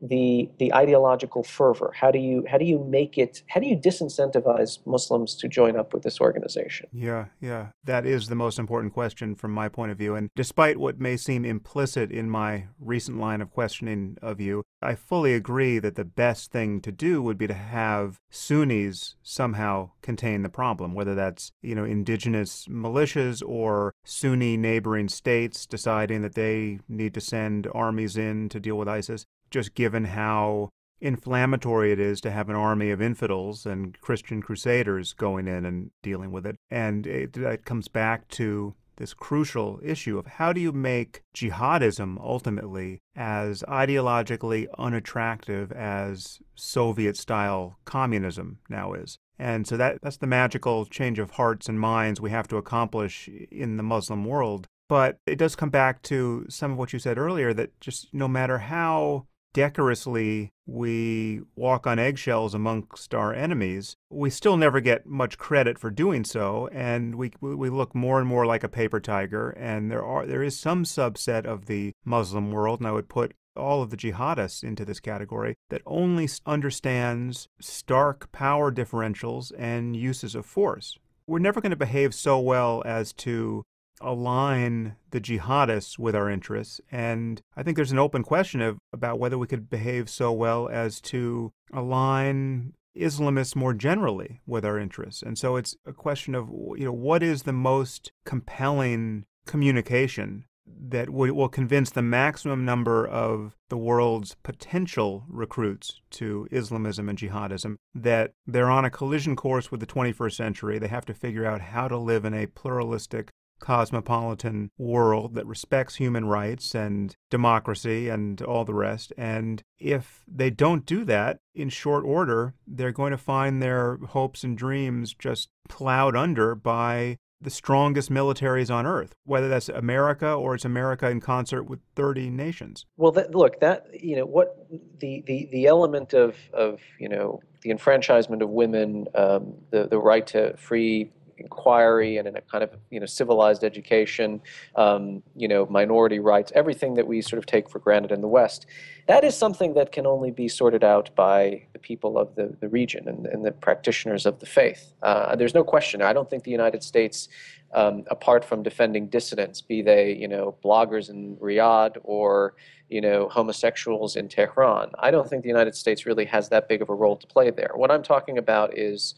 the the ideological fervor? How do you how do you make it? How do you disincentivize Muslims to join up with this organization? Yeah, yeah, that is the most important question from my point of view. And despite what may seem implicit in my recent line of questioning of you, I fully agree that the best thing to do would be to have Sunnis somehow contain the problem, whether that's you know indigenous militias or Sunni neighboring states deciding that they need to send armies in to deal with ISIS just given how inflammatory it is to have an army of infidels and Christian crusaders going in and dealing with it. And it, it comes back to this crucial issue of how do you make jihadism ultimately as ideologically unattractive as Soviet style communism now is. And so that, that's the magical change of hearts and minds we have to accomplish in the Muslim world. But it does come back to some of what you said earlier that just no matter how decorously we walk on eggshells amongst our enemies, we still never get much credit for doing so, and we we look more and more like a paper tiger. And there are there is some subset of the Muslim world, and I would put all of the jihadists into this category that only understands stark power differentials and uses of force. We're never going to behave so well as to align the jihadists with our interests. And I think there's an open question of, about whether we could behave so well as to align Islamists more generally with our interests. And so it's a question of, you know, what is the most compelling communication that will convince the maximum number of the world's potential recruits to Islamism and jihadism that they're on a collision course with the 21st century. They have to figure out how to live in a pluralistic, cosmopolitan world that respects human rights and democracy and all the rest. And if they don't do that in short order, they're going to find their hopes and dreams just plowed under by the strongest militaries on earth, whether that's America or it's America in concert with 30 nations. Well, that, look, that, you know, what the, the, the element of, of, you know, the enfranchisement of women, um, the, the right to free inquiry and in a kind of you know civilized education, um, you know minority rights, everything that we sort of take for granted in the West. That is something that can only be sorted out by the people of the, the region and, and the practitioners of the faith. Uh, there's no question. I don't think the United States, um, apart from defending dissidents, be they you know bloggers in Riyadh or you know homosexuals in Tehran, I don't think the United States really has that big of a role to play there. What I'm talking about is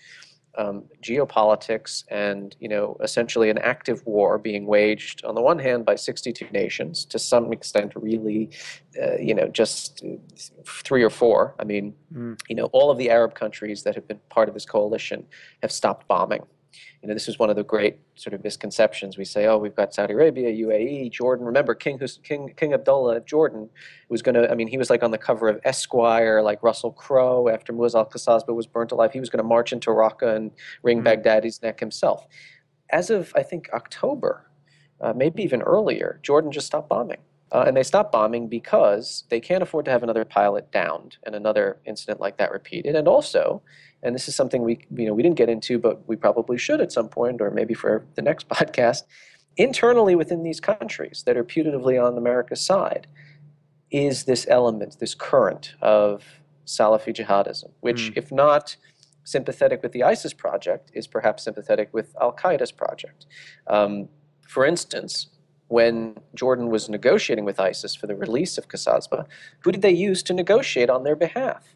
um, geopolitics and you know essentially an active war being waged on the one hand by 62 nations to some extent really uh, you know just three or four i mean mm. you know all of the arab countries that have been part of this coalition have stopped bombing you know, this is one of the great sort of misconceptions. We say, oh, we've got Saudi Arabia, UAE, Jordan. Remember, King King King Abdullah of Jordan was going to. I mean, he was like on the cover of Esquire, like Russell Crowe. After Muazzez al-Qasasbeh was burnt alive, he was going to march into Raqqa and wring mm-hmm. Baghdadi's neck himself. As of I think October, uh, maybe even earlier, Jordan just stopped bombing. Uh, and they stopped bombing because they can't afford to have another pilot downed and another incident like that repeated. And also, and this is something we you know we didn't get into, but we probably should at some point, or maybe for the next (laughs) podcast. Internally within these countries that are putatively on America's side, is this element, this current of Salafi jihadism, which, mm. if not sympathetic with the ISIS project, is perhaps sympathetic with Al Qaeda's project. Um, for instance, when Jordan was negotiating with ISIS for the release of Qasasbeh, who did they use to negotiate on their behalf?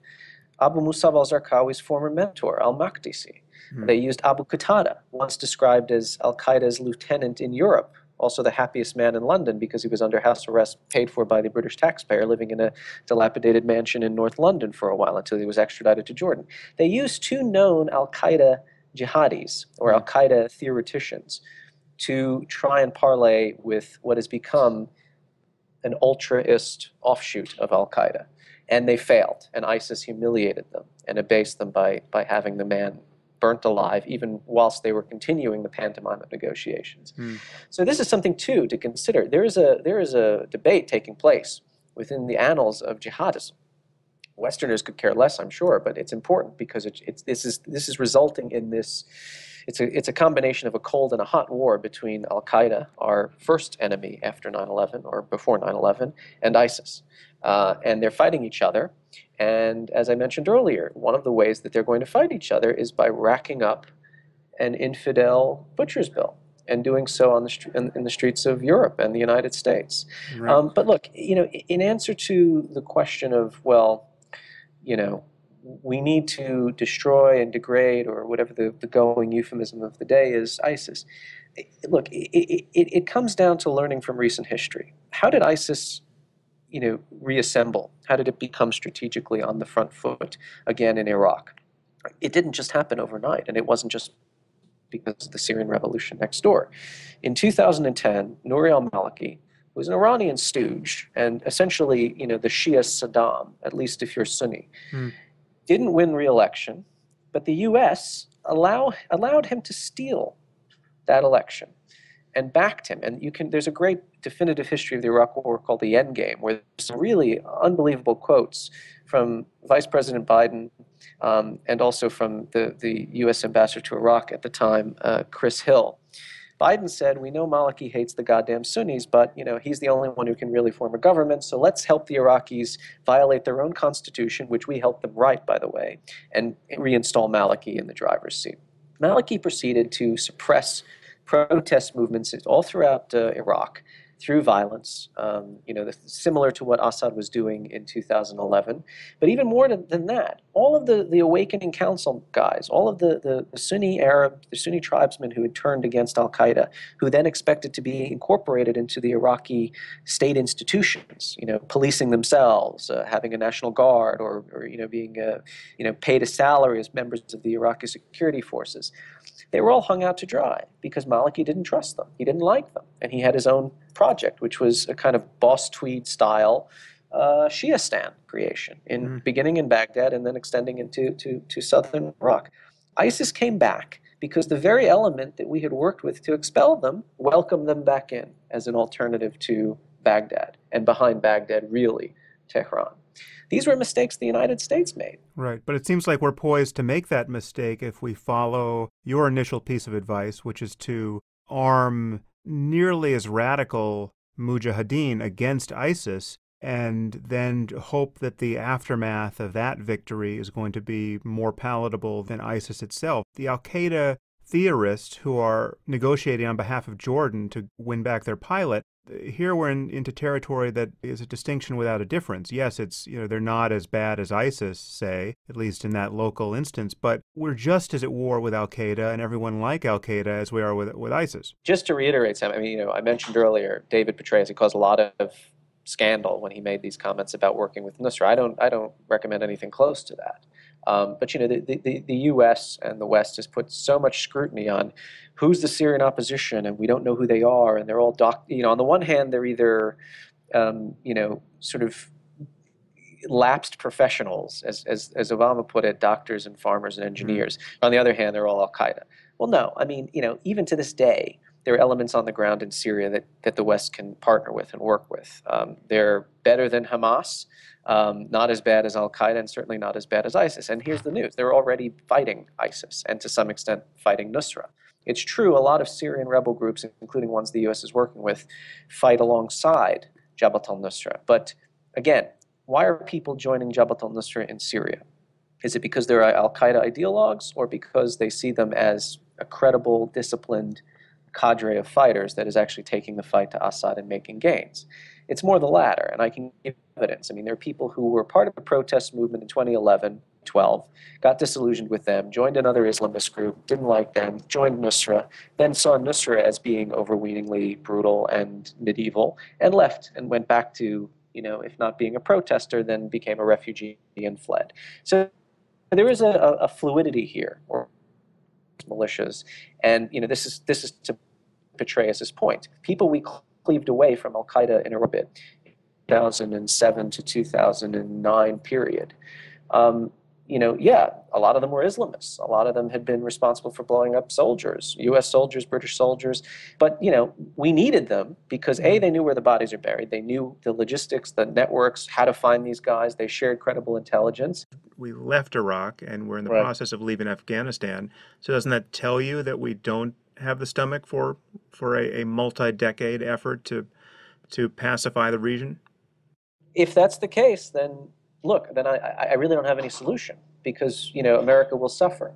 Abu Musab al-Zarqawi's former mentor, al-Makdisi. Mm. They used Abu Qatada, once described as al-Qaeda's lieutenant in Europe, also the happiest man in London because he was under house arrest paid for by the British taxpayer living in a dilapidated mansion in North London for a while until he was extradited to Jordan. They used two known al-Qaeda jihadis or hmm. al-Qaeda theoreticians to try and parlay with what has become an ultraist offshoot of al-Qaeda and they failed, and ISIS humiliated them and abased them by, by having the man burnt alive, even whilst they were continuing the pantomime of negotiations. Hmm. So this is something too to consider. There is a there is a debate taking place within the annals of jihadism. Westerners could care less, I'm sure, but it's important because it, it's this is this is resulting in this. It's a it's a combination of a cold and a hot war between Al Qaeda, our first enemy after 9/11 or before 9/11, and ISIS. Uh, and they're fighting each other. And as I mentioned earlier, one of the ways that they're going to fight each other is by racking up an infidel butcher's bill and doing so on the in, in, the streets of Europe and the United States. Right. Um, but look, you know, in answer to the question of well, you know, we need to destroy and degrade, or whatever the, the going euphemism of the day is, ISIS. Look, it, it, it comes down to learning from recent history. How did ISIS you know, reassemble? How did it become strategically on the front foot again in Iraq? It didn't just happen overnight, and it wasn't just because of the Syrian revolution next door. In 2010, Nouri al-Maliki, who was an Iranian stooge and essentially, you know, the Shia Saddam, at least if you're Sunni, mm. didn't win re-election, but the U.S. Allow, allowed him to steal that election and backed him. And you can there's a great definitive history of the Iraq War called the Endgame, where there's some really unbelievable quotes from Vice President Biden um, and also from the, the U.S. ambassador to Iraq at the time, uh, Chris Hill. Biden said, "We know Maliki hates the goddamn Sunnis, but you know he's the only one who can really form a government. So let's help the Iraqis violate their own constitution, which we helped them write, by the way, and reinstall Maliki in the driver's seat." Maliki proceeded to suppress protest movements all throughout uh, Iraq through violence, um, you know, similar to what Assad was doing in 2011. But even more than that, all of the, the Awakening Council guys, all of the, the, the Sunni Arab, the Sunni tribesmen who had turned against Al Qaeda, who then expected to be incorporated into the Iraqi state institutions, you know, policing themselves, uh, having a national guard, or, or you know, being uh, you know, paid a salary as members of the Iraqi security forces they were all hung out to dry because Maliki didn't trust them. He didn't like them. And he had his own project, which was a kind of boss tweed style uh, Shiistan creation, in mm. beginning in Baghdad and then extending into to, to southern Iraq. ISIS came back because the very element that we had worked with to expel them welcomed them back in as an alternative to Baghdad, and behind Baghdad, really, Tehran. These were mistakes the United States made. Right. But it seems like we're poised to make that mistake if we follow your initial piece of advice, which is to arm nearly as radical mujahideen against ISIS and then hope that the aftermath of that victory is going to be more palatable than ISIS itself. The Al Qaeda theorists who are negotiating on behalf of Jordan to win back their pilot, here we're in, into territory that is a distinction without a difference. Yes, it's you know they're not as bad as ISIS, say, at least in that local instance, but we're just as at war with Al Qaeda and everyone like Al Qaeda as we are with with ISIS. Just to reiterate, Sam, I mean, you know, I mentioned earlier David Petraeus. He caused a lot of scandal when he made these comments about working with Nusra. I don't I don't recommend anything close to that. Um, but you know, the, the, the U.S. and the West has put so much scrutiny on who's the Syrian opposition, and we don't know who they are, and they're all doc. You know, on the one hand, they're either um, you know sort of lapsed professionals, as, as, as Obama put it, doctors and farmers and engineers. Mm-hmm. On the other hand, they're all Al Qaeda. Well, no, I mean, you know, even to this day, there are elements on the ground in Syria that, that the West can partner with and work with. Um, they're better than Hamas, um, not as bad as Al Qaeda, and certainly not as bad as ISIS. And here's the news they're already fighting ISIS and to some extent fighting Nusra. It's true, a lot of Syrian rebel groups, including ones the U.S. is working with, fight alongside Jabhat al Nusra. But again, why are people joining Jabhat al Nusra in Syria? Is it because they're Al Qaeda ideologues or because they see them as a credible, disciplined, cadre of fighters that is actually taking the fight to Assad and making gains. It's more the latter, and I can give evidence. I mean, there are people who were part of the protest movement in 2011, 12, got disillusioned with them, joined another Islamist group, didn't like them, joined Nusra, then saw Nusra as being overweeningly brutal and medieval, and left and went back to, you know, if not being a protester, then became a refugee and fled. So there is a, a fluidity here, or militias. And you know, this is this is to Petraeus's point. People we cleaved away from Al Qaeda in Erbil, 2007 to 2009 period. Um, you know, yeah, a lot of them were Islamists. A lot of them had been responsible for blowing up soldiers, U.S. soldiers, British soldiers. But you know, we needed them because a mm-hmm. they knew where the bodies are buried. They knew the logistics, the networks, how to find these guys. They shared credible intelligence. We left Iraq and we're in the right. process of leaving Afghanistan. So doesn't that tell you that we don't have the stomach for for a, a multi-decade effort to to pacify the region? If that's the case, then look, then I, I really don't have any solution because you know America will suffer.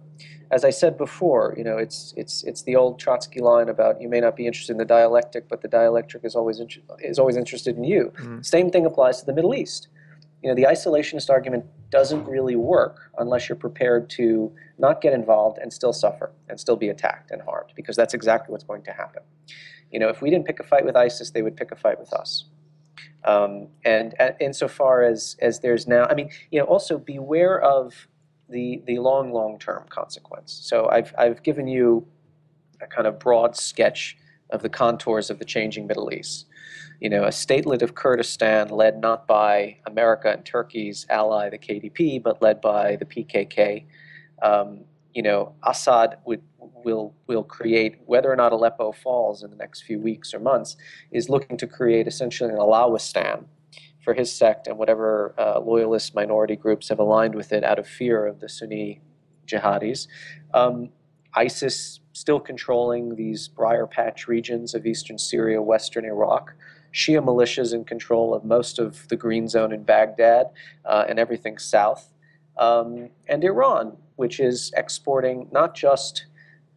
As I said before, you know it's it's it's the old Trotsky line about you may not be interested in the dialectic, but the dialectic is always inter- is always interested in you. Mm-hmm. Same thing applies to the Middle East. You know the isolationist argument doesn't really work unless you're prepared to not get involved and still suffer and still be attacked and harmed because that's exactly what's going to happen. You know if we didn't pick a fight with ISIS, they would pick a fight with us. Um, and uh, insofar as as there's now, I mean, you know, also beware of the the long long term consequence. So I've I've given you a kind of broad sketch of the contours of the changing Middle East. You know, a statelet of Kurdistan led not by America and Turkey's ally, the KDP, but led by the PKK. Um, you know, Assad would will will create, whether or not Aleppo falls in the next few weeks or months, is looking to create essentially an Alawistan for his sect and whatever uh, loyalist minority groups have aligned with it out of fear of the Sunni jihadis. Um, ISIS still controlling these briar patch regions of eastern Syria, western Iraq. Shia militias in control of most of the green zone in Baghdad uh, and everything south. Um, and Iran, which is exporting not just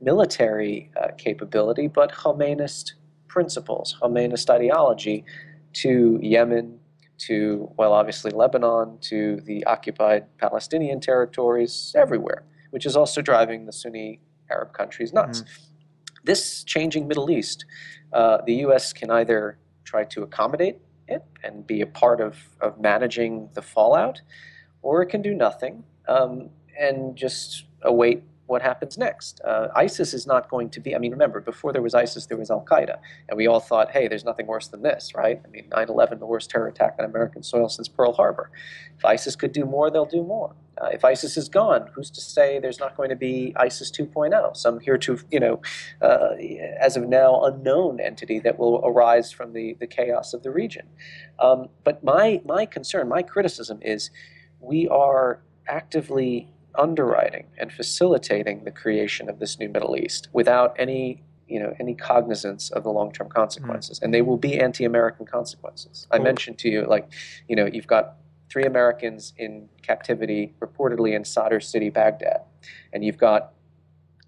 military uh, capability, but Khomeinist principles, Khomeinist ideology to Yemen, to, well, obviously Lebanon, to the occupied Palestinian territories, everywhere, which is also driving the Sunni Arab countries nuts. Mm-hmm. This changing Middle East, uh, the U.S. can either try to accommodate it and be a part of, of managing the fallout, or it can do nothing um, and just await what happens next. Uh, ISIS is not going to be, I mean, remember, before there was ISIS, there was Al Qaeda. And we all thought, hey, there's nothing worse than this, right? I mean, 9 11, the worst terror attack on American soil since Pearl Harbor. If ISIS could do more, they'll do more. Uh, if ISIS is gone, who's to say there's not going to be ISIS 2.0, some here to, you know, uh, as of now, unknown entity that will arise from the, the chaos of the region. Um, but my, my concern, my criticism is we are actively underwriting and facilitating the creation of this new Middle East without any you know any cognizance of the long-term consequences mm. and they will be anti-american consequences i mentioned to you like you know you've got three Americans in captivity, reportedly in Sadr City, Baghdad. And you've got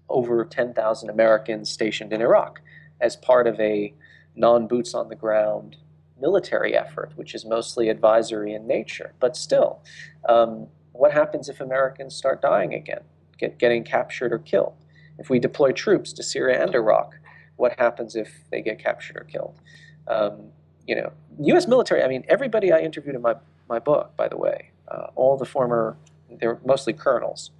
over 10,000 Americans stationed in Iraq as part of a non boots on the ground military effort, which is mostly advisory in nature. But still, um, what happens if Americans start dying again, get, getting captured or killed? If we deploy troops to Syria and Iraq, what happens if they get captured or killed? Um, you know, U.S. military. I mean, everybody I interviewed in my my book, by the way. Uh, all the former, they're mostly colonels.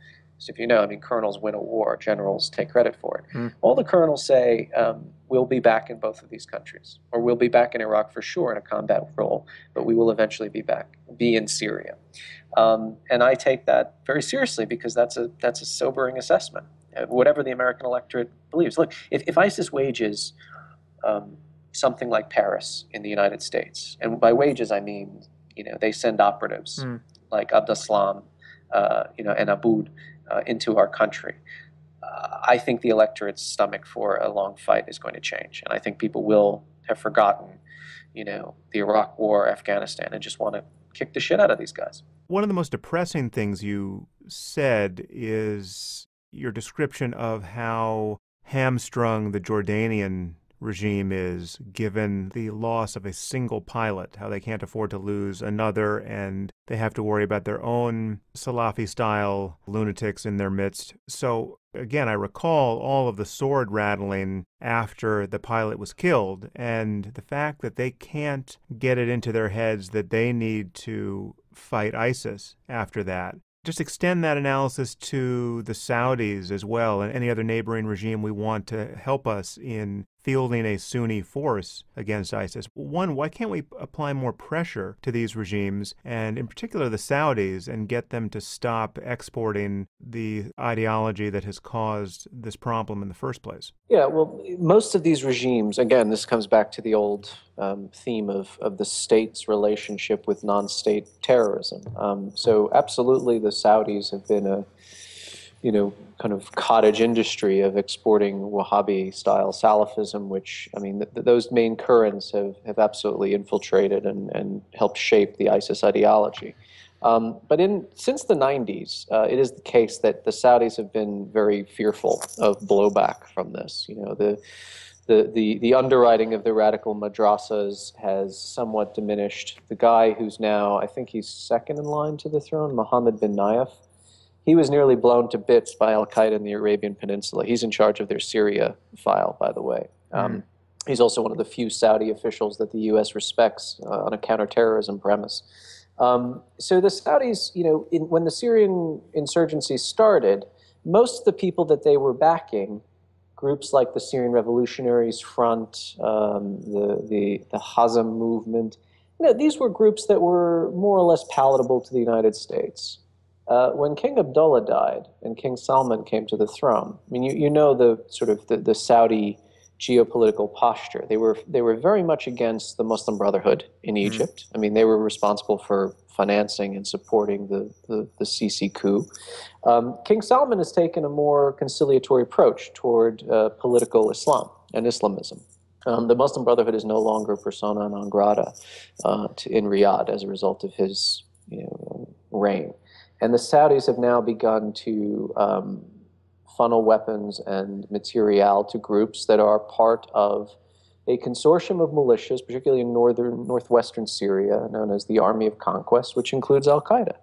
So if you know, I mean, colonels win a war, generals take credit for it. Mm. All the colonels say, um, we'll be back in both of these countries, or we'll be back in Iraq for sure in a combat role, but we will eventually be back, be in Syria. Um, and I take that very seriously because that's a, that's a sobering assessment, uh, whatever the American electorate believes. Look, if, if ISIS wages um, something like Paris in the United States, and by wages I mean you know, they send operatives mm. like Abdeslam, uh, you know, and Abaaoud uh, into our country. Uh, I think the electorate's stomach for a long fight is going to change, and I think people will have forgotten, you know, the Iraq War, Afghanistan, and just want to kick the shit out of these guys. One of the most depressing things you said is your description of how hamstrung the Jordanian regime is given the loss of a single pilot, how they can't afford to lose another, and they have to worry about their own Salafi style lunatics in their midst. So, again, I recall all of the sword rattling after the pilot was killed, and the fact that they can't get it into their heads that they need to fight ISIS after that just extend that analysis to the Saudis as well and any other neighboring regime we want to help us in fielding a Sunni force against ISIS. One, why can't we apply more pressure to these regimes, and in particular the Saudis, and get them to stop exporting the ideology that has caused this problem in the first place? Yeah, well, most of these regimes, again, this comes back to the old um, theme of, of the state's relationship with non state terrorism. Um, so, absolutely, the Saudis have been a you know, kind of cottage industry of exporting Wahhabi style Salafism, which, I mean, th- those main currents have, have absolutely infiltrated and, and helped shape the ISIS ideology. Um, but in, since the 90s, uh, it is the case that the Saudis have been very fearful of blowback from this. You know, the, the, the, the underwriting of the radical madrasas has somewhat diminished. The guy who's now, I think he's second in line to the throne, Mohammed bin Nayef, he was nearly blown to bits by Al Qaeda in the Arabian Peninsula. He's in charge of their Syria file, by the way. Um, mm. He's also one of the few Saudi officials that the U.S. respects uh, on a counterterrorism premise. Um, so the Saudis, you know, in, when the Syrian insurgency started, most of the people that they were backing, groups like the Syrian Revolutionaries Front, um, the, the, the Hazm movement, you know, these were groups that were more or less palatable to the United States. Uh, when King Abdullah died and King Salman came to the throne, I mean, you, you know the sort of the, the Saudi geopolitical posture. They were they were very much against the Muslim Brotherhood in mm-hmm. Egypt. I mean, they were responsible for financing and supporting the the, the Sisi coup. Um, King Salman has taken a more conciliatory approach toward uh, political Islam and Islamism. Um, the Muslim Brotherhood is no longer persona non grata uh, to, in Riyadh as a result of his you know, reign. And the Saudis have now begun to um, funnel weapons and material to groups that are part of a consortium of militias, particularly in northern northwestern Syria, known as the Army of Conquest, which includes Al Qaeda.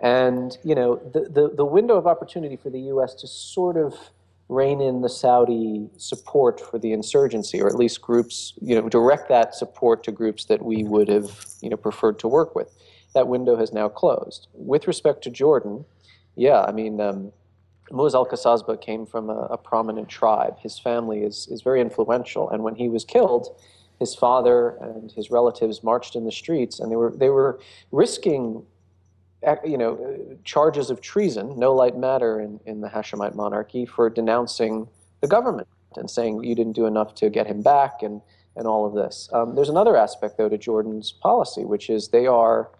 And you know, the, the, the window of opportunity for the U.S. to sort of rein in the Saudi support for the insurgency, or at least groups, you know, direct that support to groups that we would have, you know, preferred to work with that window has now closed. With respect to Jordan, yeah, I mean, um, Mu'izz al-Qasasbah came from a, a, prominent tribe. His family is, is very influential. And when he was killed, his father and his relatives marched in the streets, and they were, they were risking you know, charges of treason, no light matter in, in the Hashemite monarchy, for denouncing the government and saying you didn't do enough to get him back and, and all of this. Um, there's another aspect, though, to Jordan's policy, which is they are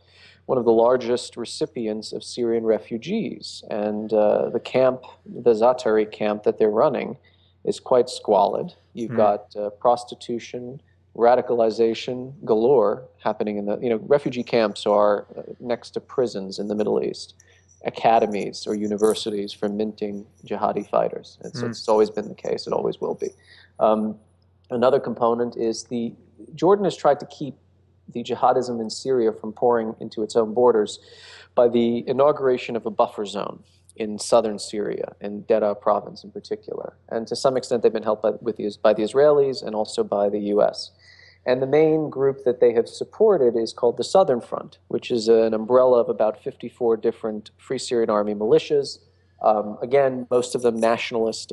one of the largest recipients of Syrian refugees. And uh, the camp, the Zaatari camp that they're running, is quite squalid. You've mm. got uh, prostitution, radicalization galore happening in the, you know, refugee camps are uh, next to prisons in the Middle East, academies or universities for minting jihadi fighters. It's, mm. it's always been the case, it always will be. Um, another component is the, Jordan has tried to keep the jihadism in Syria from pouring into its own borders by the inauguration of a buffer zone in southern Syria, in Deraa province in particular. And to some extent, they've been helped by, with the, by the Israelis and also by the US. And the main group that they have supported is called the Southern Front, which is an umbrella of about 54 different Free Syrian Army militias um, again, most of them nationalist.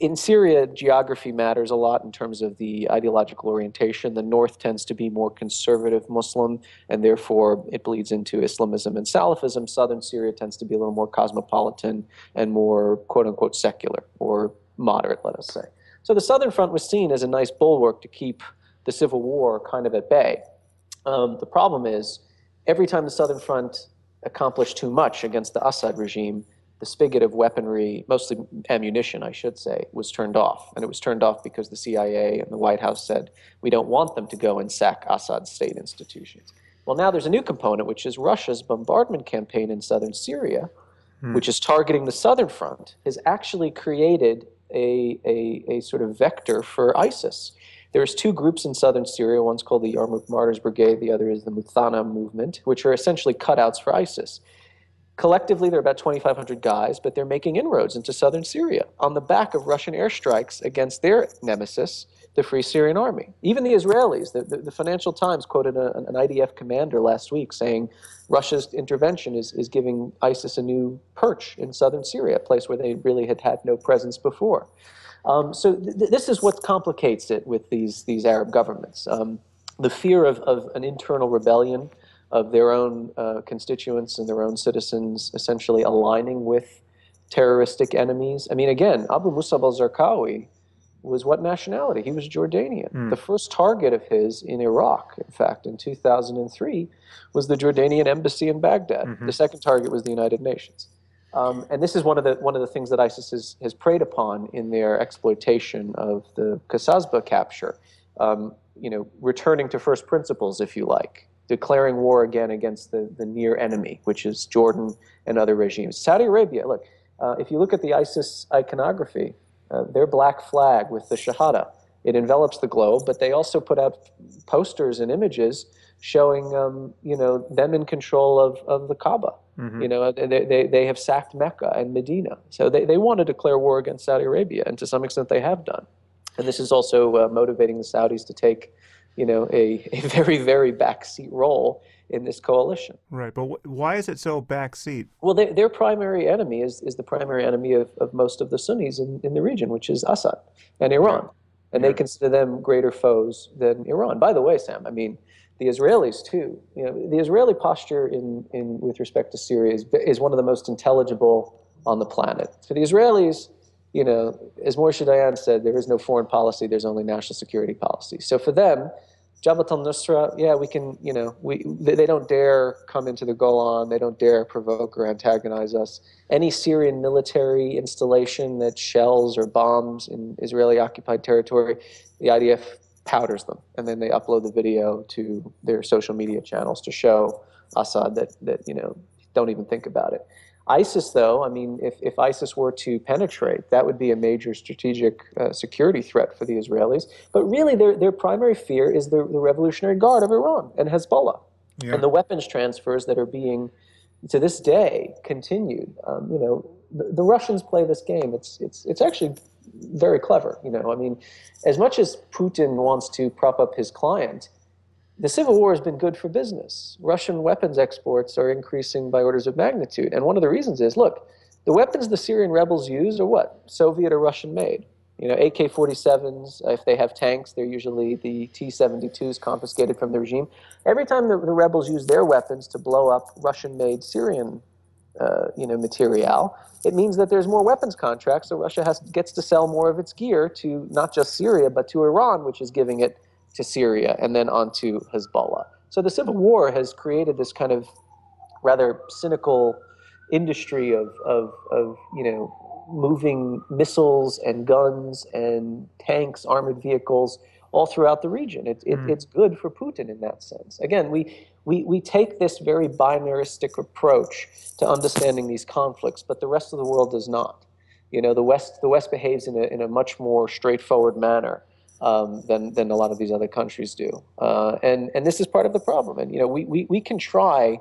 In Syria, geography matters a lot in terms of the ideological orientation. The north tends to be more conservative Muslim, and therefore it bleeds into Islamism and Salafism. Southern Syria tends to be a little more cosmopolitan and more quote unquote secular or moderate, let us say. So the Southern Front was seen as a nice bulwark to keep the civil war kind of at bay. Um, the problem is, every time the Southern Front accomplished too much against the Assad regime, the spigot of weaponry, mostly ammunition, I should say, was turned off. And it was turned off because the CIA and the White House said, we don't want them to go and sack Assad's state institutions. Well, now there's a new component, which is Russia's bombardment campaign in southern Syria, hmm. which is targeting the southern front, has actually created a, a, a sort of vector for ISIS. There's two groups in southern Syria. One's called the Yarmouk Martyrs Brigade. The other is the Muthana movement, which are essentially cutouts for ISIS. Collectively, they're about 2,500 guys, but they're making inroads into southern Syria on the back of Russian airstrikes against their nemesis, the Free Syrian Army. Even the Israelis, the, the, the Financial Times quoted a, an IDF commander last week saying Russia's intervention is, is giving ISIS a new perch in southern Syria, a place where they really had had no presence before. Um, so th- this is what complicates it with these, these Arab governments. Um, the fear of, of an internal rebellion of their own uh, constituents and their own citizens essentially aligning with terroristic enemies. I mean, again, Abu Musab al Zarqawi was what nationality? He was Jordanian. Mm. The first target of his in Iraq, in fact, in 2003, was the Jordanian embassy in Baghdad. Mm-hmm. The second target was the United Nations. Um, and this is one of the one of the things that ISIS has, has preyed upon in their exploitation of the Qasasba capture. Um, you know, returning to first principles, if you like declaring war again against the, the near enemy, which is Jordan and other regimes. Saudi Arabia, look, uh, if you look at the ISIS iconography, uh, their black flag with the Shahada, it envelops the globe, but they also put out posters and images showing, um, you know, them in control of, of the Kaaba. Mm-hmm. You know, they, they, they have sacked Mecca and Medina. So they, they want to declare war against Saudi Arabia, and to some extent they have done. And this is also uh, motivating the Saudis to take you know, a, a very, very backseat role in this coalition. Right, but wh- why is it so backseat? Well, they, their primary enemy is, is the primary enemy of, of most of the Sunnis in, in the region, which is Assad and Iran. Yeah. And yeah. they consider them greater foes than Iran. By the way, Sam, I mean, the Israelis too. You know, the Israeli posture in, in with respect to Syria is, is one of the most intelligible on the planet. For the Israelis, you know, as Moshe Dayan said, there is no foreign policy, there's only national security policy. So for them, Jabhat al-Nusra, yeah, we can, you know, we they, they, don't dare come into the Golan, they don't dare provoke or antagonize us. Any Syrian military installation that shells or bombs in Israeli-occupied territory, the IDF powders them, and then they upload the video to their social media channels to show Assad that that you know don't even think about it. ISIS, though, I mean, if, if ISIS were to penetrate, that would be a major strategic uh, security threat for the Israelis. But really, their, their primary fear is the, the Revolutionary Guard of Iran and Hezbollah yeah. and the weapons transfers that are being, to this day, continued. Um, you know, the, the, Russians play this game. It's, it's, it's actually very clever. You know, I mean, as much as Putin wants to prop up his client, the Civil War has been good for business. Russian weapons exports are increasing by orders of magnitude. And one of the reasons is look, the weapons the Syrian rebels use are what? Soviet or Russian made. You know, AK-47s, if they have tanks, they're usually the T-72s confiscated from the regime. Every time the, the rebels use their weapons to blow up Russian-made Syrian, uh, you know, material, it means that there's more weapons contracts, so Russia has, gets to sell more of its gear to not just Syria, but to Iran, which is giving it to Syria and then on to Hezbollah. So the civil war has created this kind of rather cynical industry of, of, of you know, moving missiles and guns and tanks, armored vehicles all throughout the region. It, it, mm. It's good for Putin in that sense. Again, we, we, we take this very binaristic approach to understanding these conflicts, but the rest of the world does not. You know, the West, the West behaves in a, in a much more straightforward manner. Um, than, than a lot of these other countries do. Uh, and, and this is part of the problem. And, you know, we, we, we can try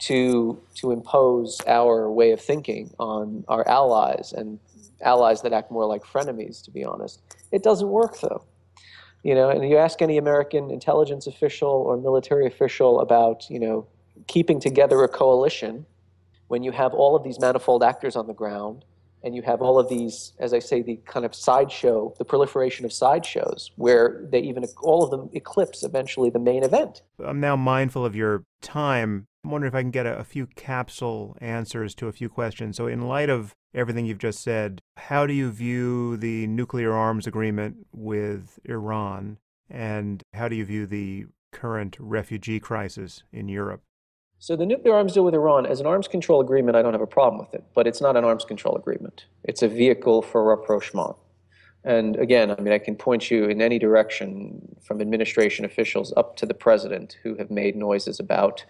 to to impose our way of thinking on our allies and allies that act more like frenemies to be honest it doesn't work though you know and you ask any american intelligence official or military official about you know keeping together a coalition when you have all of these manifold actors on the ground and you have all of these, as I say, the kind of sideshow, the proliferation of sideshows, where they even all of them eclipse eventually the main event. I'm now mindful of your time. I'm wondering if I can get a, a few capsule answers to a few questions. So, in light of everything you've just said, how do you view the nuclear arms agreement with Iran, and how do you view the current refugee crisis in Europe? So the nuclear arms deal with Iran, as an arms control agreement, I don't have a problem with it, but it's not an arms control agreement. It's a vehicle for rapprochement. And again, I mean, I can point you in any direction from administration officials up to the president who have made noises about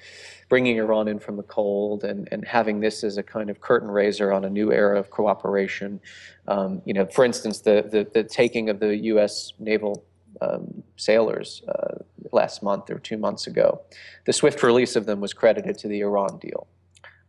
bringing Iran in from the cold and, and having this as a kind of curtain raiser on a new era of cooperation. Um, you know, for instance, the, the, the taking of the U.S. naval um, sailors uh, last month or two months ago. The swift release of them was credited to the Iran deal,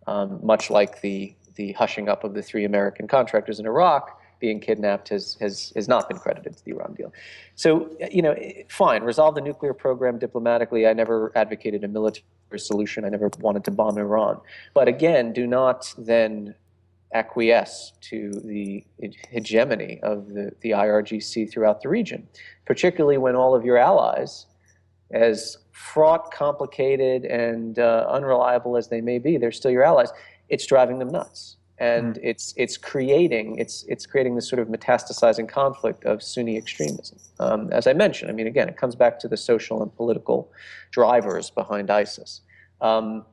um, much like the, the hushing up of the three American contractors in Iraq being kidnapped has, has, has not been credited to the Iran deal. So, you know, fine, resolve the nuclear program diplomatically. I never advocated a military solution. I never wanted to bomb Iran. But again, do not then acquiesce to the hegemony of the, the IRGC throughout the region, particularly when all of your allies, as fraught, complicated, and uh, unreliable as they may be, they're still your allies. It's driving them nuts. And mm. it's, it's creating it's, it's creating this sort of metastasizing conflict of Sunni extremism. Um, as I mentioned, I mean, again, it comes back to the social and political drivers behind ISIS. Um,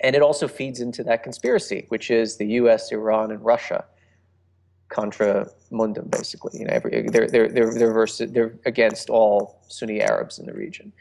and it also feeds into that conspiracy, which is the U.S., Iran, and Russia contra mundum, basically. You know, every, they're, they're, they're, they're, versus, they're against all Sunni Arabs in the region.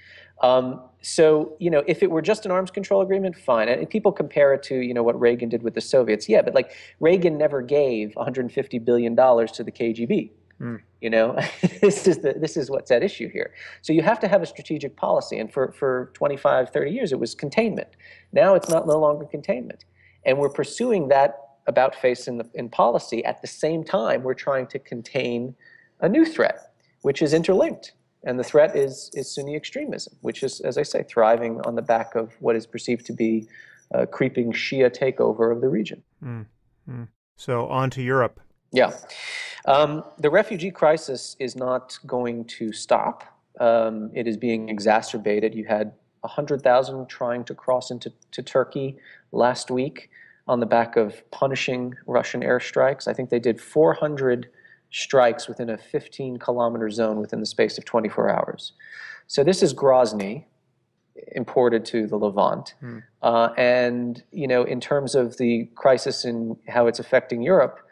Um, so, you know, if it were just an arms control agreement, fine. And people compare it to, you know, what Reagan did with the Soviets. Yeah, but like Reagan never gave $150 billion to the KGB. Mm. You know, (laughs) this is the this is what's at issue here. So you have to have a strategic policy, and for for 25, 30 years it was containment. Now it's not no longer containment, and we're pursuing that about face in the, in policy at the same time we're trying to contain a new threat, which is interlinked. And the threat is, is Sunni extremism, which is, as I say, thriving on the back of what is perceived to be a creeping Shia takeover of the region. Mm, mm. So on to Europe. Yeah. Um, the refugee crisis is not going to stop. Um, it is being exacerbated. You had 100,000 trying to cross into to Turkey last week on the back of punishing Russian airstrikes. I think they did 400 strikes within a 15 kilometer zone within the space of 24 hours. So this is Grozny imported to the Levant. Mm. Uh, and, you know, in terms of the crisis and how it's affecting Europe,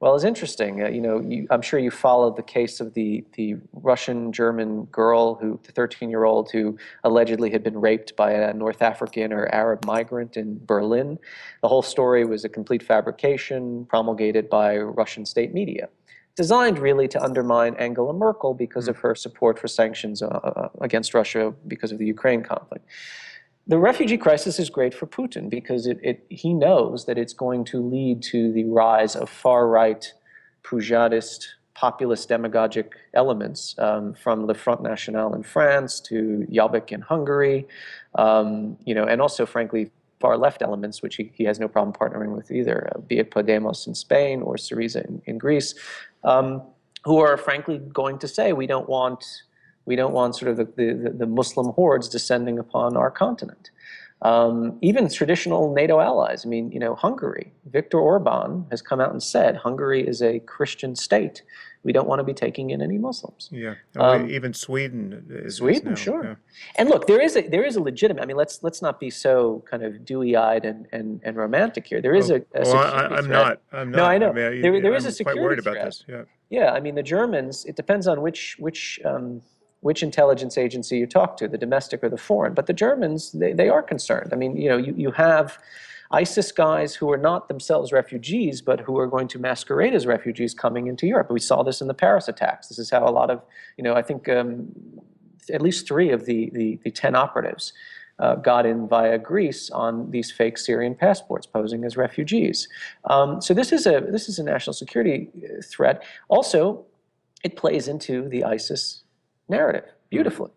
well, it's interesting. Uh, you know, you, I'm sure you followed the case of the the Russian German girl who, the 13 year old who allegedly had been raped by a North African or Arab migrant in Berlin. The whole story was a complete fabrication promulgated by Russian state media, designed really to undermine Angela Merkel because of her support for sanctions uh, uh against Russia because of the Ukraine conflict the refugee crisis is great for Putin because it, it, he knows that it's going to lead to the rise of far right, Poujadist, populist demagogic elements um, from the Front National in France to Jobbik in Hungary, um, you know, and also, frankly, far left elements, which he, he has no problem partnering with either, uh, be it Podemos in Spain or Syriza in, in Greece. Um, who are frankly going to say we don't want we don't want sort of the, the, the Muslim hordes descending upon our continent. Um, even traditional NATO allies. I mean, you know, Hungary. Viktor Orban has come out and said Hungary is a Christian state. We don't want to be taking in any Muslims. Yeah, um, even Sweden. Is, Sweden, now, sure. Yeah. And look, there is a there is a legitimate. I mean, let's let's not be so kind of dewy-eyed and, and, and romantic here. There is oh, a, a well, I, am not. I'm not. No, I know. I mean, there, there is a security quite worried threat. about this. Yeah. Yeah, I mean, the Germans. It depends on which which. Um, which intelligence agency you talk to, the domestic or the foreign. But the Germans, they, they are concerned. I mean, you know, you, you have ISIS guys who are not themselves refugees, but who are going to masquerade as refugees coming into Europe. We saw this in the Paris attacks. This is how a lot of, you know, I think um, at least three of the, the, the 10 operatives uh, got in via Greece on these fake Syrian passports posing as refugees. Um, so this is a this is a national security uh, threat. Also, it plays into the ISIS narrative beautifully.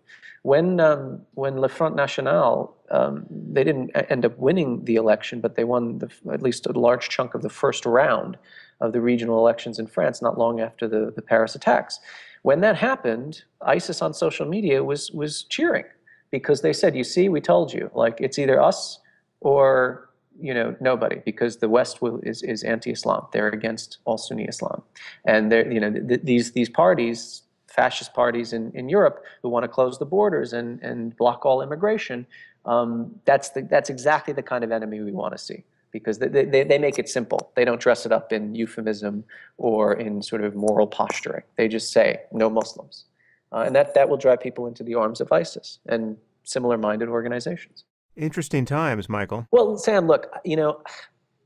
When um, when Le Front National, um, they didn't end up winning the election, but they won the, at least a large chunk of the first round of the regional elections in France, not long after the, the Paris attacks. When that happened, ISIS on social media was was cheering because they said, "You see, we told you. Like it's either us or you know nobody because the West will, is is anti-Islam. They're against all Sunni Islam, and they're you know th- these these parties fascist parties in, in Europe who want to close the borders and, and block all immigration, um, that's, the, that's exactly the kind of enemy we want to see because they, they, they make it simple. They don't dress it up in euphemism or in sort of moral posturing. They just say, no Muslims. Uh, and that, that will drive people into the arms of ISIS and similar minded organizations. Interesting times, Michael. Well, Sam, look, you know,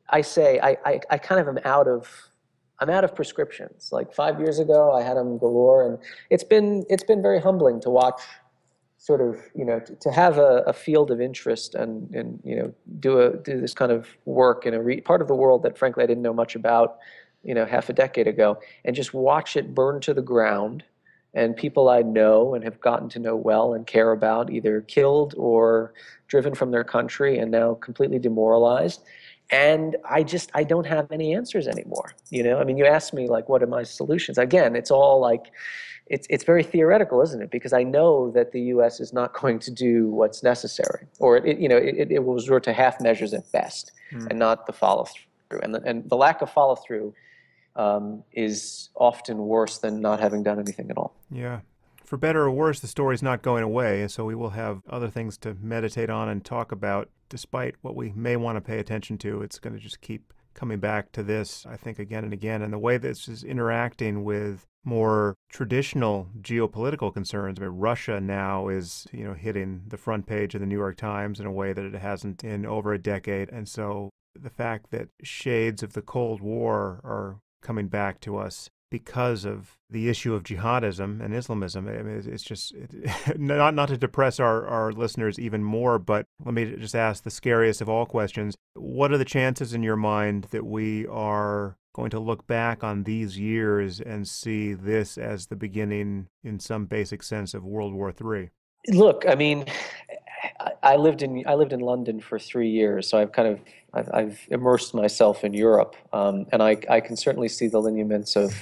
I say I, I, I kind of am out of I'm out of prescriptions. Like five years ago, I had them galore, and it's been it's been very humbling to watch, sort of you know, to, to have a, a, field of interest and and you know do a do this kind of work in a re- part of the world that frankly I didn't know much about, you know, half a decade ago, and just watch it burn to the ground, and people I know and have gotten to know well and care about either killed or driven from their country and now completely demoralized and i just i don't have any answers anymore you know? I mean you ask me like what are my solutions? Again it's all like it's it's very theoretical isn't it? Because i know that the us is not (laughs) going to do what's necessary. Or it, you know it, it will resort to half measures at best mm. and not the follow through and the, and the lack of follow through um, is often worse than not having done anything at all. Yeah. For better or worse, the story's not going away, so we will have other things to meditate on and talk about. Despite what we may want to pay attention to, it's going to just keep coming back to this, I think, again and again. And the way this is interacting with more traditional geopolitical concerns. I mean, Russia now is, you know, hitting the front page of the New York Times in a way that it hasn't in over a decade. And so the fact that shades of the Cold War are coming back to us because of the issue of jihadism and Islamism. I mean, it's just it, (laughs) not not to depress our, our listeners even more, but let me just ask the scariest of all questions. What are the chances in your mind that we are going to look back on these years and see this as the beginning, in some basic sense, of World War III? Look, I mean, (sighs) I lived in I lived in London for three years, so I've kind of I've, I've immersed myself in Europe, um, and I I can certainly see the lineaments of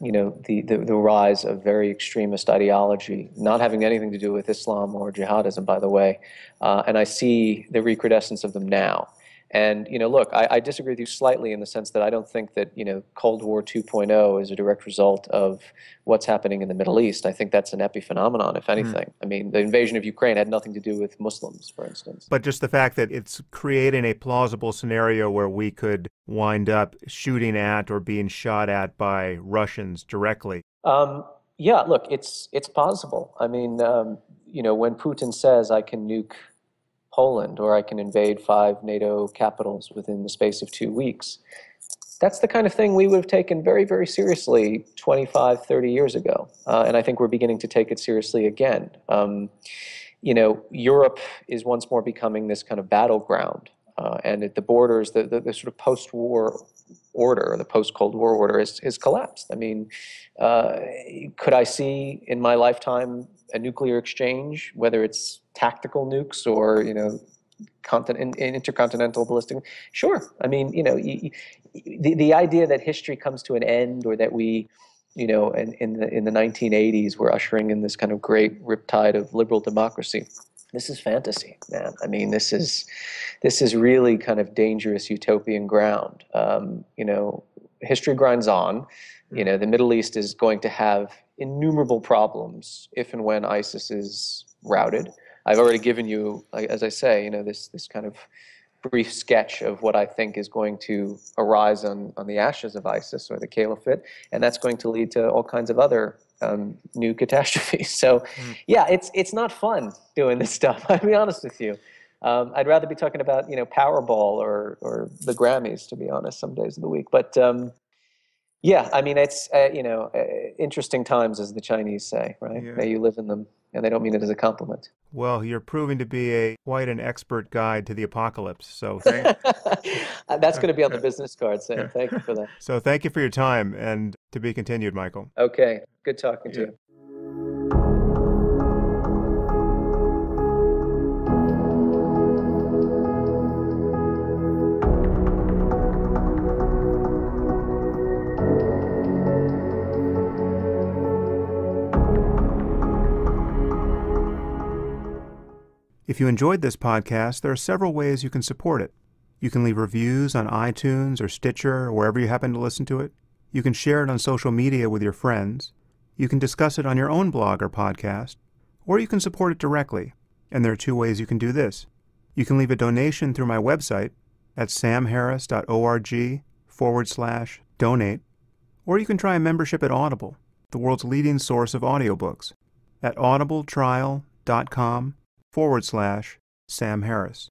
you know the, the, the rise of very extremist ideology, not having anything to do with Islam or jihadism, by the way, uh, and I see the recrudescence of them now. And you know, look, I, I, disagree with you slightly in the sense that I don't think that you know Cold War 2.0 is a direct result of what's happening in the Middle East. I think that's an epiphenomenon, if hmm. anything. Mm. I mean, the invasion of Ukraine had nothing to do with Muslims, for instance. But just the fact that it's creating a plausible scenario where we could wind up shooting at or being shot at by Russians directly. Um, yeah, look, it's it's possible. I mean, um, you know, when Putin says I can nuke Poland or I can invade five NATO capitals within the space of two weeks. That's the kind of thing we would have taken very, very seriously 25, 30 years ago. Uh, and I think we're beginning to take it seriously again. Um, you know, Europe is once more becoming this kind of battleground. Uh, and at the borders, the, the, the sort of post war order, the post Cold War order, has, collapsed. I mean, uh, could I see in my lifetime a nuclear exchange, whether it's tactical nukes or you know continent, intercontinental ballistic. Sure, I mean you know you, the the idea that history comes to an end or that we you know, in, in the in the 1980s, we're ushering in this kind of great riptide of liberal democracy. This is fantasy, man. I mean, this is this is really kind of dangerous utopian ground. Um, you know, history grinds on. You know, the Middle East is going to have innumerable problems if and when ISIS is routed. I've already given you, as I say, you know, this this kind of brief sketch of what I think is going to arise on, on the ashes of ISIS or the caliphate, and that's going to lead to all kinds of other um, new catastrophes. (laughs) So, mm. yeah, it's it's not fun doing this stuff. (laughs) I'll be honest with you. Um, I'd rather be talking about you know Powerball or or the Grammys, to be honest, some days of the week. But um, yeah, I mean it's uh, you know uh, interesting times, as the Chinese say, right? Yeah. May you live in them, and they don't mean it as a compliment. Well, you're proving to be a quite an expert guide to the apocalypse. So (laughs) thank- that's going to be on the business card. So thank you for that. So thank you for your time, and to be continued, Michael. Okay, good talking yeah. to you. If you enjoyed this podcast, there are several ways you can support it. You can leave reviews on iTunes or Stitcher or wherever you happen to listen to it. You can share it on social media with your friends. You can discuss it on your own blog or podcast. Or you can support it directly. And there are two ways you can do this. You can leave a donation through my website at samharris.org forward slash donate. Or you can try a membership at Audible, the world's leading source of audiobooks, at audibletrial.com forward slash Sam Harris.